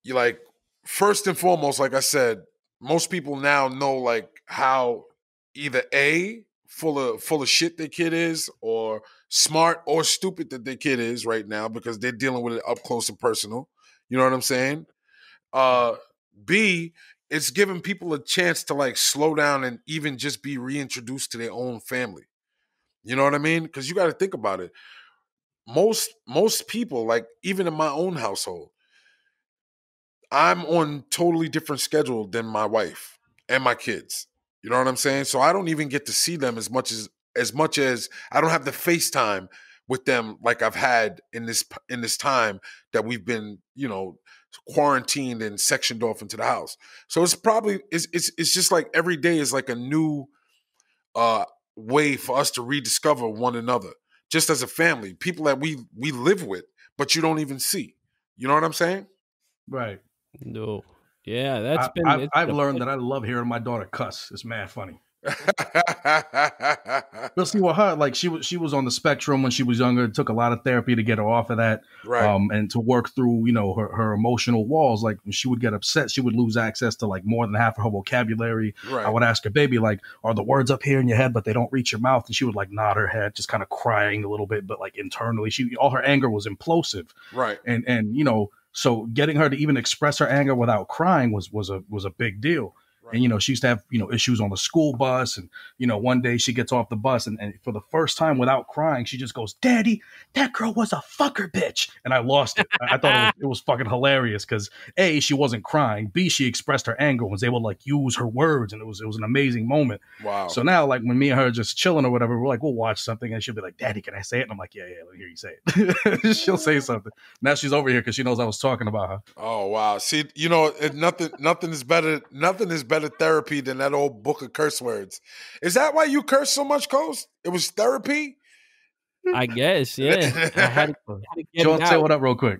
you like first and foremost, like I said, most people now know like how either a full of full of shit their kid is, or smart or stupid that their kid is right now because they're dealing with it up close and personal. You know what I'm saying? Uh, B, it's giving people a chance to like slow down and even just be reintroduced to their own family. You know what I mean? Because you got to think about it. Most most people, like even in my own household, I'm on totally different schedule than my wife and my kids. You know what I'm saying? So I don't even get to see them as much as as much as I don't have the FaceTime with them like I've had in this in this time that we've been, you know, quarantined and sectioned off into the house. So it's probably it's it's it's just like every day is like a new uh way for us to rediscover one another just as a family, people that we we live with but you don't even see. You know what I'm saying? Right. No. Yeah, that's I, been. I've, I've learned that I love hearing my daughter cuss. It's mad funny. But see, with her, like she was, she was on the spectrum when she was younger. It took a lot of therapy to get her off of that, right. um, and to work through, you know, her, her emotional walls. Like when she would get upset, she would lose access to like more than half of her vocabulary. right. I would ask her, baby, like, are the words up here in your head, but they don't reach your mouth? And she would like nod her head, just kind of crying a little bit, but like internally, she all her anger was implosive, right. and and you know, so getting her to even express her anger without crying was was a was a big deal. And you know, she used to have you know issues on the school bus, and you know, one day she gets off the bus, and, and for the first time without crying, she just goes, "Daddy, that girl was a fucker, bitch," and I lost it. I, I thought it was, it was fucking hilarious because a she wasn't crying, b she expressed her anger and was able to like use her words, and it was it was an amazing moment. Wow. So now, like when me and her are just chilling or whatever, we're like, we'll watch something, and she'll be like, "Daddy, can I say it?" And I'm like, "Yeah, yeah, let me hear you say it." she'll say something. Now she's over here because she knows I was talking about her. Oh wow! See, you know, it, nothing, nothing is better. Nothing is better therapy than that old book of curse words. Is that why you curse so much, Coast? It was therapy. I guess, yeah. I had to, had to get Sean, it say what up real quick.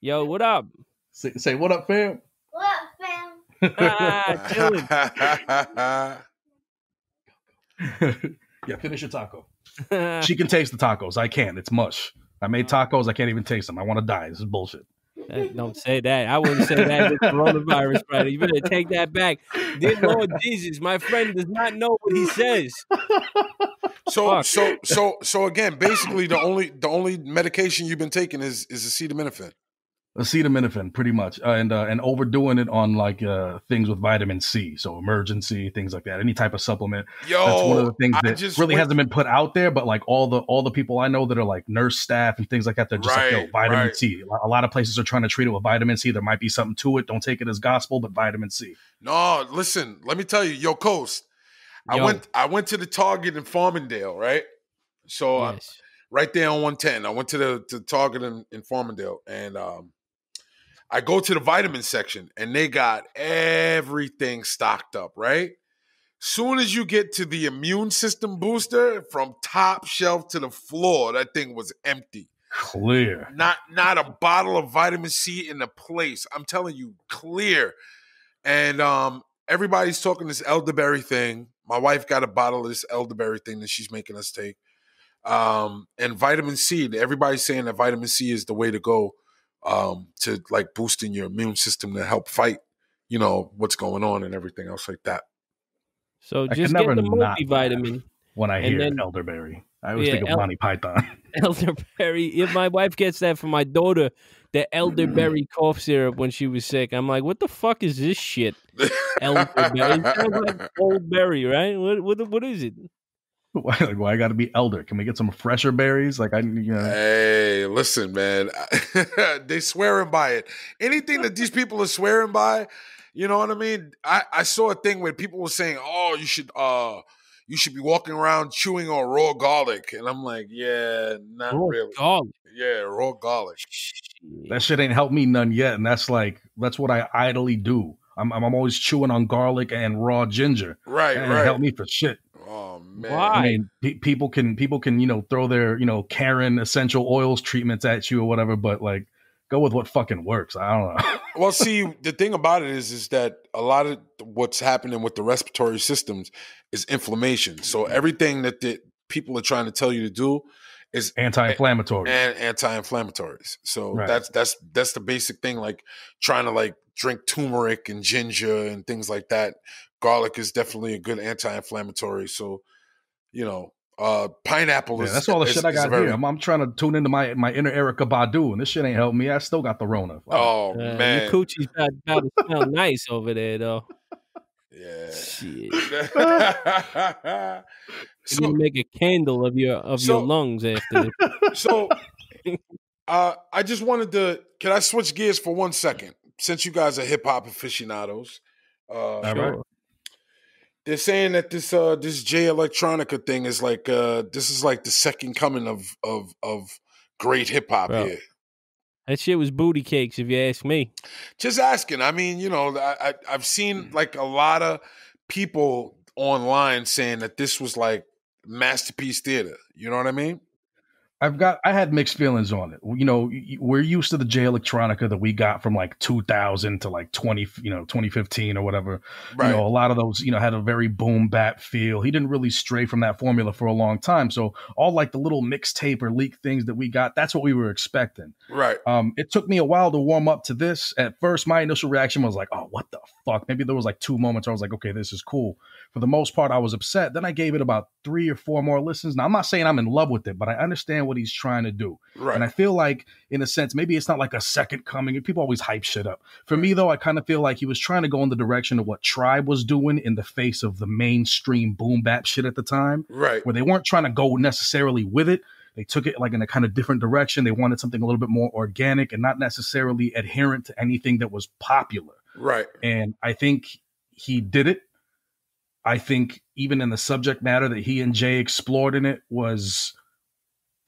Yo, what up? Say, say what up, fam. What up, fam? Ah, yeah, finish your taco. She can taste the tacos. I can't. It's mush. I made tacos. I can't even taste them. I want to die. This is bullshit. Don't say that. I wouldn't say that with coronavirus, brother. You better take that back. Dear Lord Jesus, my friend does not know what he says. so, Fuck. so, so, so again, basically, the only the only medication you've been taking is is acetaminophen. Acetaminophen, pretty much, uh, and uh, and overdoing it on like uh, things with vitamin C, so emergency things like that. Any type of supplement. Yo, That's one of the things that just really went- hasn't been put out there. But like all the all the people I know that are like nurse staff and things like that, they're just like, yo, vitamin right. C. A lot- of places are trying to treat it with vitamin C. There might be something to it. Don't take it as gospel, but vitamin C. No, listen. Let me tell you, yo, Coast. I Yo. went. I went to the Target in Farmingdale, right? So uh, Yes. right there on 110. I went to the to Target in, in Farmingdale and um I go to the vitamin section and they got everything stocked up, right? Soon as you get to the immune system booster, from top shelf to the floor, that thing was empty. Clear. Not not a bottle of vitamin C in the place. I'm telling you, clear. And um everybody's talking this elderberry thing. My wife got a bottle of this elderberry thing that she's making us take. Um, and vitamin C. Everybody's saying that vitamin C is the way to go um, to like boosting your immune system to help fight, you know, what's going on and everything else like that. So I just can get the not multivitamin. when I hear then- elderberry. I always Yeah, think of el- Monty Python. elderberry. If my wife gets that for my daughter, the elderberry cough syrup when she was sick, I'm like, what the fuck is this shit? Elderberry. It sounds like old berry, right? What what what is it? why, like, why I got to be elder? Can we get some fresher berries? Like I, you know, Hey, listen, man. they swearing by it. Anything that these people are swearing by, you know what I mean? I, I saw a thing where people were saying, "Oh, you should uh you should be walking around chewing on raw garlic." And I'm like, "Yeah, not Oh, really. God. Yeah, raw garlic." that shit ain't helped me none yet. And that's like that's what I idly do. I'm I'm, I'm always chewing on garlic and raw ginger. Right, That ain't right. help me for shit. Oh man. Why? I mean, pe- people can people can you know throw their you know Karen essential oils treatments at you or whatever, but like go with what fucking works. I don't know. well, see, the thing about it is, is that a lot of what's happening with the respiratory systems is inflammation. So everything that the people are trying to tell you to do is Anti-inflammatory. and anti-inflammatories. So Right. that's that's that's the basic thing. Like trying to like drink turmeric and ginger and things like that. Garlic is definitely a good anti-inflammatory. So you know, uh, pineapple Yeah, is that's all the is- shit I got very- here. I'm, I'm trying to tune into my my inner Erykah Badu, and this shit ain't helping me. I still got the Rona. Fuck. Oh Uh, man, Your coochie's about, about to smell nice over there, though. yeah. Shit. so, You make a candle of your of So- your lungs after this. so uh, I just wanted to. Can I switch gears for one second? Since you guys are hip hop aficionados, uh, All right. Sure. They're saying that this uh, this Jay Electronica thing is like uh, this is like the second coming of of of great hip hop here. That shit was booty cakes, if you ask me. Just asking. I mean, you know, I, I I've seen like a lot of people online saying that this was like masterpiece theater. You know what I mean? I've got I had mixed feelings on it. You know, we're used to the Jay Electronica that we got from like 2000 to like 20, you know, 2015 or whatever. Right. You know, a lot of those, you know, had a very boom bap feel. He didn't really stray from that formula for a long time. So all like the little mixtape or leak things that we got, that's what we were expecting. right. Um, it took me a while to warm up to this. At first, my initial reaction was like, "Oh, what the fuck?" Maybe there was like two moments where I was like, "Okay, this is cool." For the most part, I was upset. Then I gave it about three or four more listens. Now, I'm not saying I'm in love with it, but I understand what he's trying to do, Right. and I feel like, in a sense, maybe it's not like a second coming. People always hype shit up. For me, though, I kind of feel like he was trying to go in the direction of what Tribe was doing in the face of the mainstream boom bap shit at the time right. where they weren't trying to go necessarily with it. They took it like in a kind of different direction. They wanted something a little bit more organic and not necessarily adherent to anything that was popular. Right. And I think he did it. I think even in the subject matter that he and Jay explored in it was,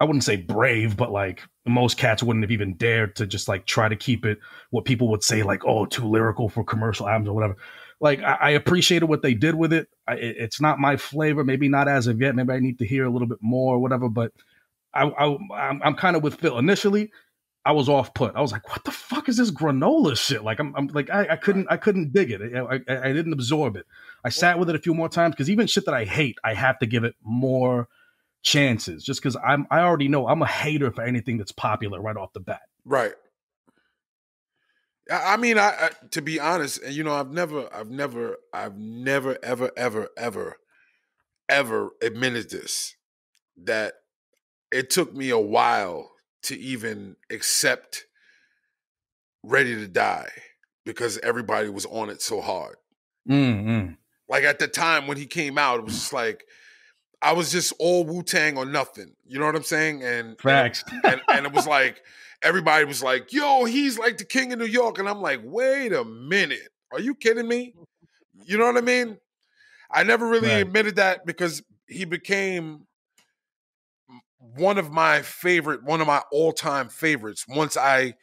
I wouldn't say brave, but like most cats wouldn't have even dared to just like try to keep it what people would say like, oh, too lyrical for commercial albums or whatever. Like I, I appreciated what they did with it. I, it- It's not my flavor, maybe not as of yet. Maybe I need to hear a little bit more or whatever. But I, I I'm, I'm kind of with Phil. Initially, I was off put. I was like, "What the fuck is this granola shit?" Like, I'm, I'm like, I, I couldn't, I couldn't dig it. I, I, I didn't absorb it. I sat with it a few more times because even shit that I hate, I have to give it more chances, just because I'm, I already know I'm a hater for anything that's popular right off the bat. Right. I mean, I, I to be honest, and you know, I've never, I've never, I've never, ever, ever, ever, ever admitted this that it took me a while to even accept Ready to Die because everybody was on it so hard. Mm-hmm. Like at the time when he came out, it was just like I was just all Wu Tang or nothing. You know what I'm saying? And Facts. and and it was like everybody was like, "Yo, he's like the king of New York," and I'm like, "Wait a minute, are you kidding me?" You know what I mean? I never really Right. admitted that because he became one of my favorite, one of my all-time favorites. Once I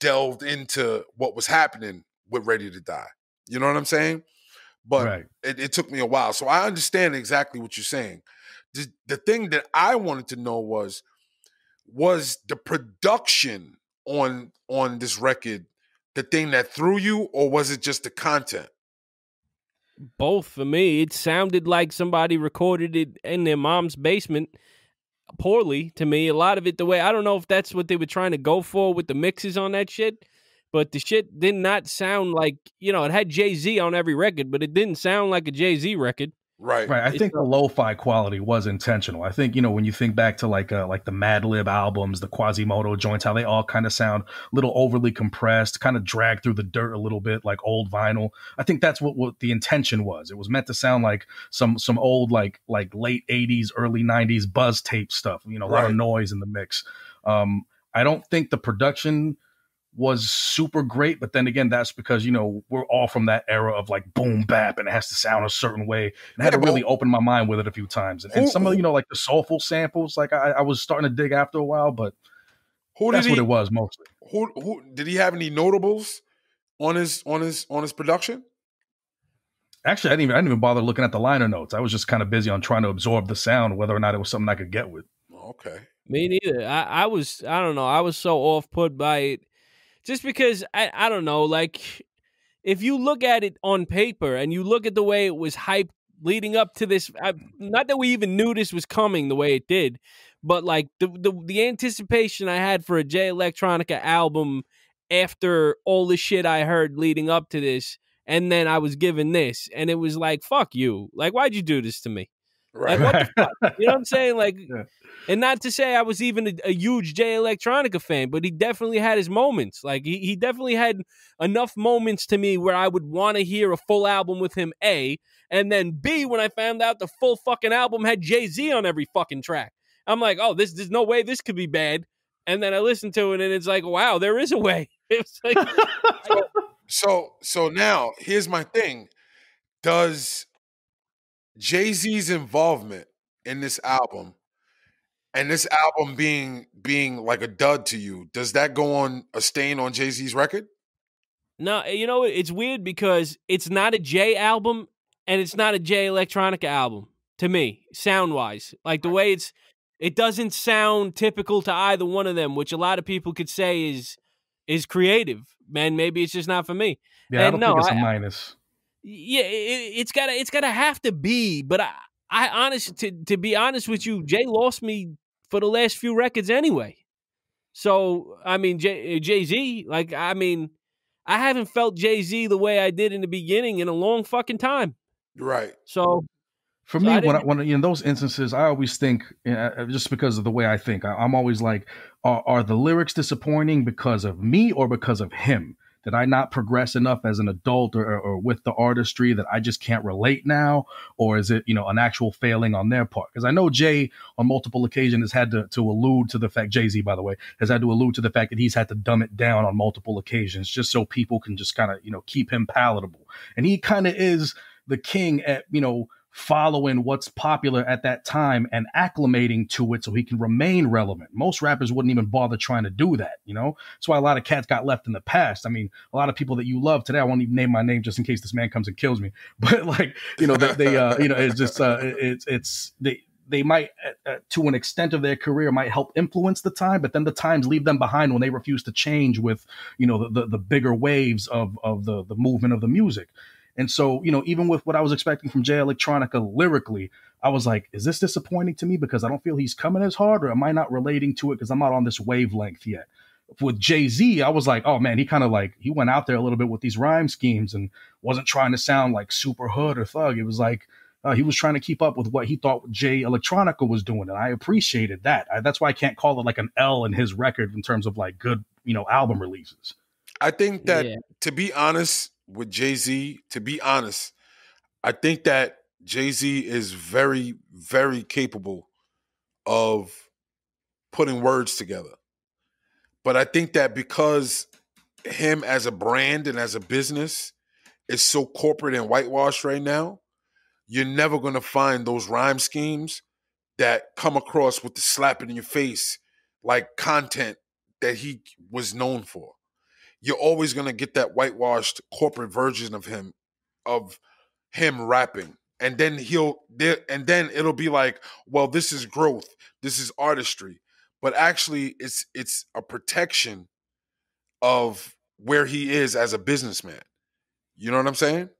delved into what was happening with Ready to Die, you know what I'm saying? But right. it, it took me a while. So I understand exactly what you're saying. The, the thing that I wanted to know was was the production on on this record the thing that threw you or was it just the content? Both for me. It sounded like somebody recorded it in their mom's basement poorly to me. A lot of it, the way I don't know if that's what they were trying to go for with the mixes on that shit, but the shit did not sound like you know it had Jay Z on every record, but it didn't sound like a Jay Z record. Right. Right. I think the lo-fi quality was intentional. I think, you know, when you think back to like uh, like the Madlib albums, the Quasimoto joints, how they all kind of sound a little overly compressed, kind of dragged through the dirt a little bit, like old vinyl. I think that's what, what the intention was. It was meant to sound like some some old like like late 80s, early 90s buzz tape stuff, you know, a lot of noise in the mix. Um, I don't think the production was super great, but then again, that's because you know we're all from that era of like boom bap, and it has to sound a certain way. And I had to really open my mind with it a few times. And, and some of you know like the soulful samples, like I, I was starting to dig after a while, but Who that's he? what it was mostly. Who who did he have any notables on his on his on his production? Actually, I didn't even I didn't even bother looking at the liner notes. I was just kind of busy on trying to absorb the sound, whether or not it was something I could get with. Okay. Me neither. I, I was I don't know. I was so off put by it, just because I I don't know. Like if you look at it on paper and you look at the way it was hyped leading up to this, I, not that we even knew this was coming the way it did, but like the the, the anticipation I had for a Jay Electronica album after all the shit I heard leading up to this. And then I was given this, and it was like, "Fuck you! Like, why'd you do this to me?" Right. Like, what the fuck? You know what I'm saying? Like, Yeah. and not to say I was even a, a huge Jay Electronica fan, but he definitely had his moments. Like, he, he definitely had enough moments to me where I would want to hear a full album with him, A, and then B, when I found out the full fucking album had Jay Z on every fucking track. I'm like, oh, this there's no way this could be bad. And then I listened to it, and it's like, wow, there is a way. It's like, So so now here's my thing. Does Jay-Z's involvement in this album and this album being being like a dud to you, does that go on a stain on Jay-Z's record? No, eh, you know? It's weird because it's not a J album and it's not a Jay Electronica album to me, sound wise. Like the way it's, it doesn't sound typical to either one of them, which a lot of people could say is is creative. Man, maybe it's just not for me. Yeah, I don't no, think it's a I- minus. Yeah, it, it's gotta it's gotta have to be. But I, I honest to to be honest with you, Jay lost me for the last few records anyway. So I mean, Jay Jay Z, like I mean, I haven't felt Jay Z the way I did in the beginning in a long fucking time. Right. So For So me, I when I, when in those instances, I always think uh, just because of the way I think, I, I'm always like, are, are the lyrics disappointing because of me or because of him? Did I not progress enough as an adult or, or, with the artistry that I just can't relate now, or is it you know an actual failing on their part? Because I know Jay on multiple occasions has had to, to allude to the fact Jay Z, by the way, has had to allude to the fact that he's had to dumb it down on multiple occasions just so people can just kind of you know keep him palatable, and he kind of is the king at you know following what's popular at that time and acclimating to it so he can remain relevant. Most rappers wouldn't even bother trying to do that, you know? That's why a lot of cats got left in the past. I mean, a lot of people that you love today, I won't even name my name just in case this man comes and kills me. But like, you know, they, they uh, you know, it's just, uh, it's, it's, they, they might, uh, uh, to an extent of their career, might help influence the time, but then the times leave them behind when they refuse to change with, you know, the, the, the bigger waves of, of the, the movement of the music. And so, you know, even with what I was expecting from Jay Electronica lyrically, I was like, is this disappointing to me because I don't feel he's coming as hard, or am I not relating to it because I'm not on this wavelength yet? With Jay Z, I was like, oh man, he kind of like he went out there a little bit with these rhyme schemes and wasn't trying to sound like super hood or thug. It was like uh, he was trying to keep up with what he thought Jay Electronica was doing, and I appreciated that. I, that's why I can't call it like an L in his record in terms of like good, you know, album releases. I think that yeah. to be honest with Jay Z, to be honest, I think that Jay Z is very, very capable of putting words together. But I think that because him as a brand and as a business is so corporate and whitewashed right now, you're never going to find those rhyme schemes that come across with the slapping in your face like content that he was known for you're always going to get that whitewashed corporate version of him of him rapping. And then he'll and then it'll be like well this is growth. This is artistry. But actually it's it's a protection of where he is as a businessman. You know what i'm saying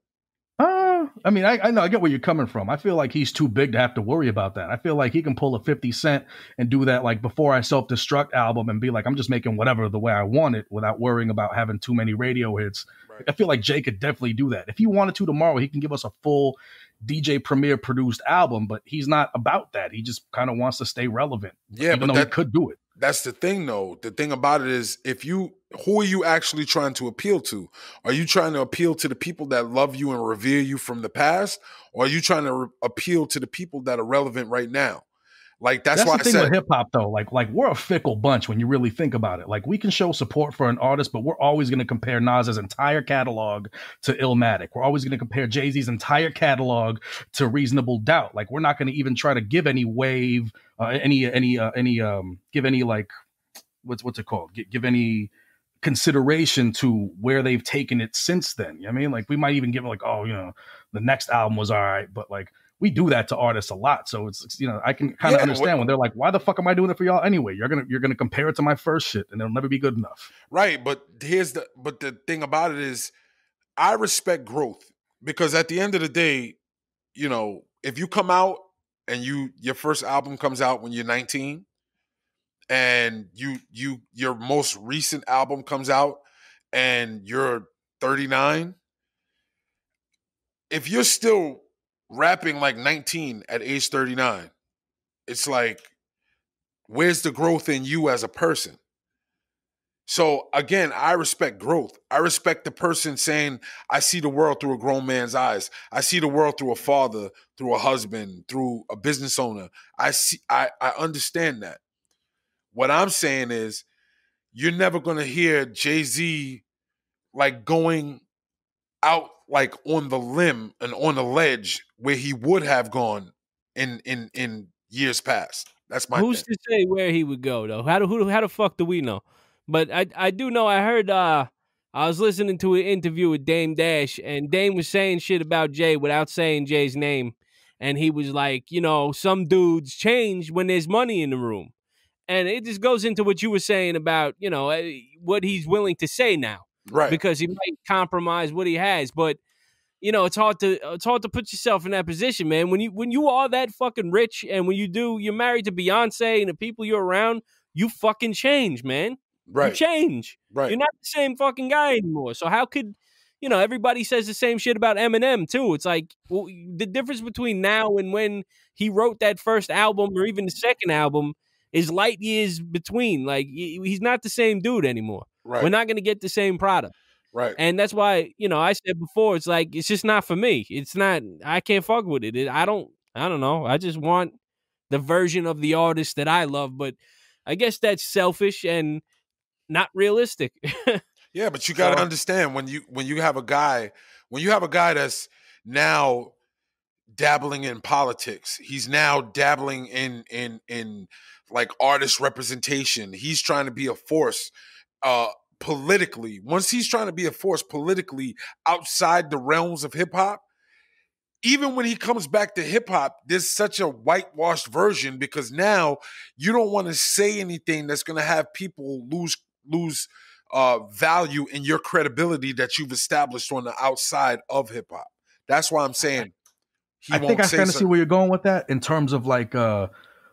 I mean, I, I know I get where you're coming from. I feel like he's too big to have to worry about that. I feel like he can pull a 50 Cent and do that like before I self destruct album and be like, I'm just making whatever the way I want it without worrying about having too many radio hits. Right. I feel like Jay could definitely do that. If he wanted to tomorrow, he can give us a full DJ Premier produced album, but he's not about that. He just kind of wants to stay relevant, Yeah, even but though that, he could do it. That's the thing though. The thing about it is if you who are you actually trying to appeal to? Are you trying to appeal to the people that love you and revere you from the past or are you trying to re- appeal to the people that are relevant right now like that's, That's, why the i thing said with hip hop, though. Like, like we're a fickle bunch when you really think about it. Like, we can show support for an artist, but we're always going to compare Nas's entire catalog to Illmatic. We're always going to compare Jay Z's entire catalog to Reasonable Doubt. Like, we're not going to even try to give any wave, uh, any, any, uh, any, um, give any like, what's what's it called? Give, give any consideration to where they've taken it since then. You know what I mean? Like, we might even give like, oh, you know, the next album was all right, but like we do that to artists a lot. So it's you know I can kind of Yeah, understand what- when they're like, why the fuck am I doing it for y'all anyway? You're gonna you're gonna compare it to my first shit, and it'll never be good enough. Right, but here's the but the thing about it is I respect growth because at the end of the day, you know, if you come out and you your first album comes out when you're 19 and you you your most recent album comes out and you're 39 if you're still rapping like 19 at age 39 it's like where's the growth in you as a person so again, I respect growth. I respect the person saying, I see the world through a grown man's eyes. I see the world through a father, through a husband, through a business owner. I see I, I understand that. What I'm saying is you're never gonna hear Jay-Z like going out like on the limb and on the ledge where he would have gone in in in years past. That's my Who's thing. to say where he would go though? How do who how the fuck do we know? But I I do know I heard uh I was listening to an interview with Dame Dash and Dame was saying shit about Jay without saying Jay's name. And he was like, you know, some dudes change when there's money in the room. And it just goes into what you were saying about, you know, eh, what he's willing to say now Right. because he might compromise what he has. But you know, it's hard to it's hard to put yourself in that position, man. When you when you are that fucking rich and when you do you're married to Beyonce and the people you're around, you fucking change, man. Right. You change. Right. You're not the same fucking guy anymore. So how could you know, everybody says the same shit about Eminem too. It's like well, the difference between now and when he wrote that first album or even the second album is light years between. Like he's not the same dude anymore. right. We're not going to get the same product. right. And that's why, you know, I said before, it's like it's just not for me. It's not. I can't fuck with it. it. I don't. I don't know. I just want the version of the artist that I love. But I guess that's selfish and not realistic. Yeah, but you got to So- understand when you when you have a guy when you have a guy that's now dabbling in politics. He's now dabbling in in in like artist representation. He's trying to be a force uh politically. Once he's trying to be a force politically outside the realms of hip hop, even when he comes back to hip hop, there's such a whitewashed version because now you don't want to say anything that's going to have people lose lose uh, value in your credibility that you've established on the outside of hip hop. That's why I'm saying he I think I kind of see where you're going with that in terms of like uh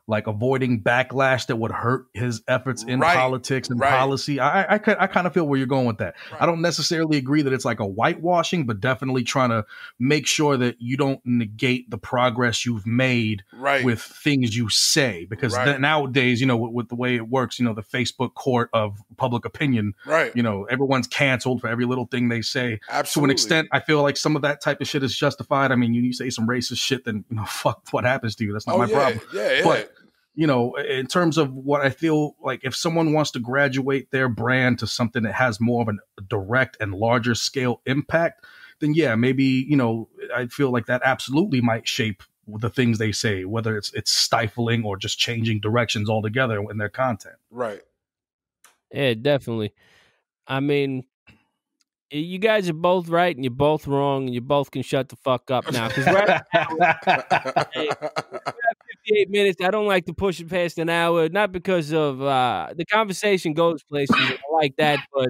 like avoiding backlash that would hurt his efforts in Right, politics and right. policy. I I, I, kind of feel where you're going with that. Right. I don't necessarily agree that it's like a whitewashing, but definitely trying to make sure that you don't negate the progress you've made right. with things you say because th- nowadays you know with, with the way it works you know the facebook court of public opinion right. you know everyone's canceled for every little thing they say. Absolutely to an extent i feel like some of that type of shit is justified. I mean you, you say some racist shit then you know fuck what happens to you. That's not oh my yeah, problem. Yeah yeah. But- you know in terms of what i feel like if someone wants to graduate their brand to something that has more of a direct and larger scale impact then yeah maybe you know i feel like that absolutely might shape the things they say whether it's it's stifling or just changing directions altogether in their content right yeah, definitely. I mean, y- you guys are both right and you're both wrong, and you both can shut the fuck up now. Because we're at 58 minutes. I don't like to push it past an hour, not because of uh, the conversation goes places. Like that, but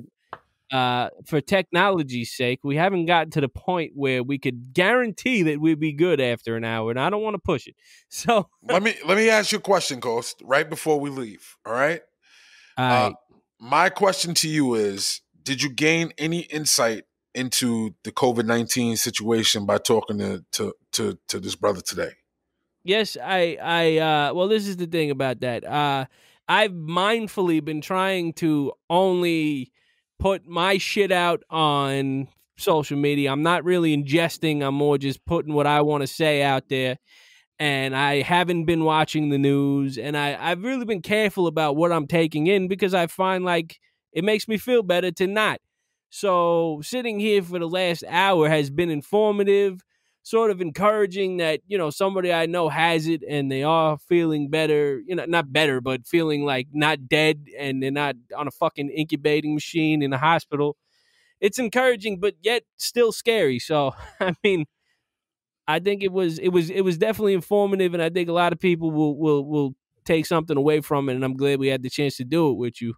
uh, for technology's sake, we haven't gotten to the point where we could guarantee that we'd be good after an hour, and I don't want to push it. So, let me let me ask you a question, Coast, right before we leave. All right. all Uh, my question to you is: Did you gain any insight into the COVID nineteen situation by talking to to to, to this brother today? Yes, I, I, uh, well, this is the thing about that. Uh, I've mindfully been trying to only put my shit out on social media. I'm not really ingesting. I'm more just putting what I want to say out there. And I haven't been watching the news, and I, I've really been careful about what I'm taking in because I find like it makes me feel better to not. So sitting here for the last hour has been informative sort of encouraging that you know somebody I know has it and they are feeling better, you know, not better, but feeling like not dead and they're not on a fucking incubating machine in a hospital. It's encouraging, but yet still scary. So I mean, I think it was it was it was definitely informative, and I think a lot of people will will will take something away from it. And I'm glad we had the chance to do it with you.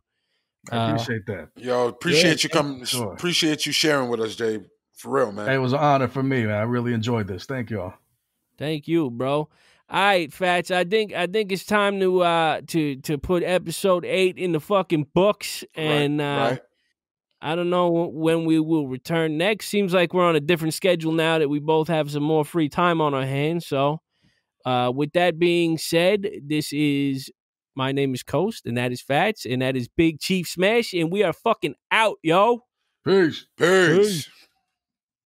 I Uh, appreciate that. Yo, appreciate you coming. Sure. Appreciate you sharing with us, Jay. For real, man. It was an honor for me, man. I really enjoyed this. Thank you all. Thank you, bro. All right, Fats. I think I think it's time to uh to to put episode eight in the fucking books, and right, uh right. I don't know when we will return next. Seems like we're on a different schedule now that we both have some more free time on our hands. So, uh, with that being said, this is my name is Coast, and that is Fats, and that is Big Chief Smash, and we are fucking out, yo. Peace. Peace.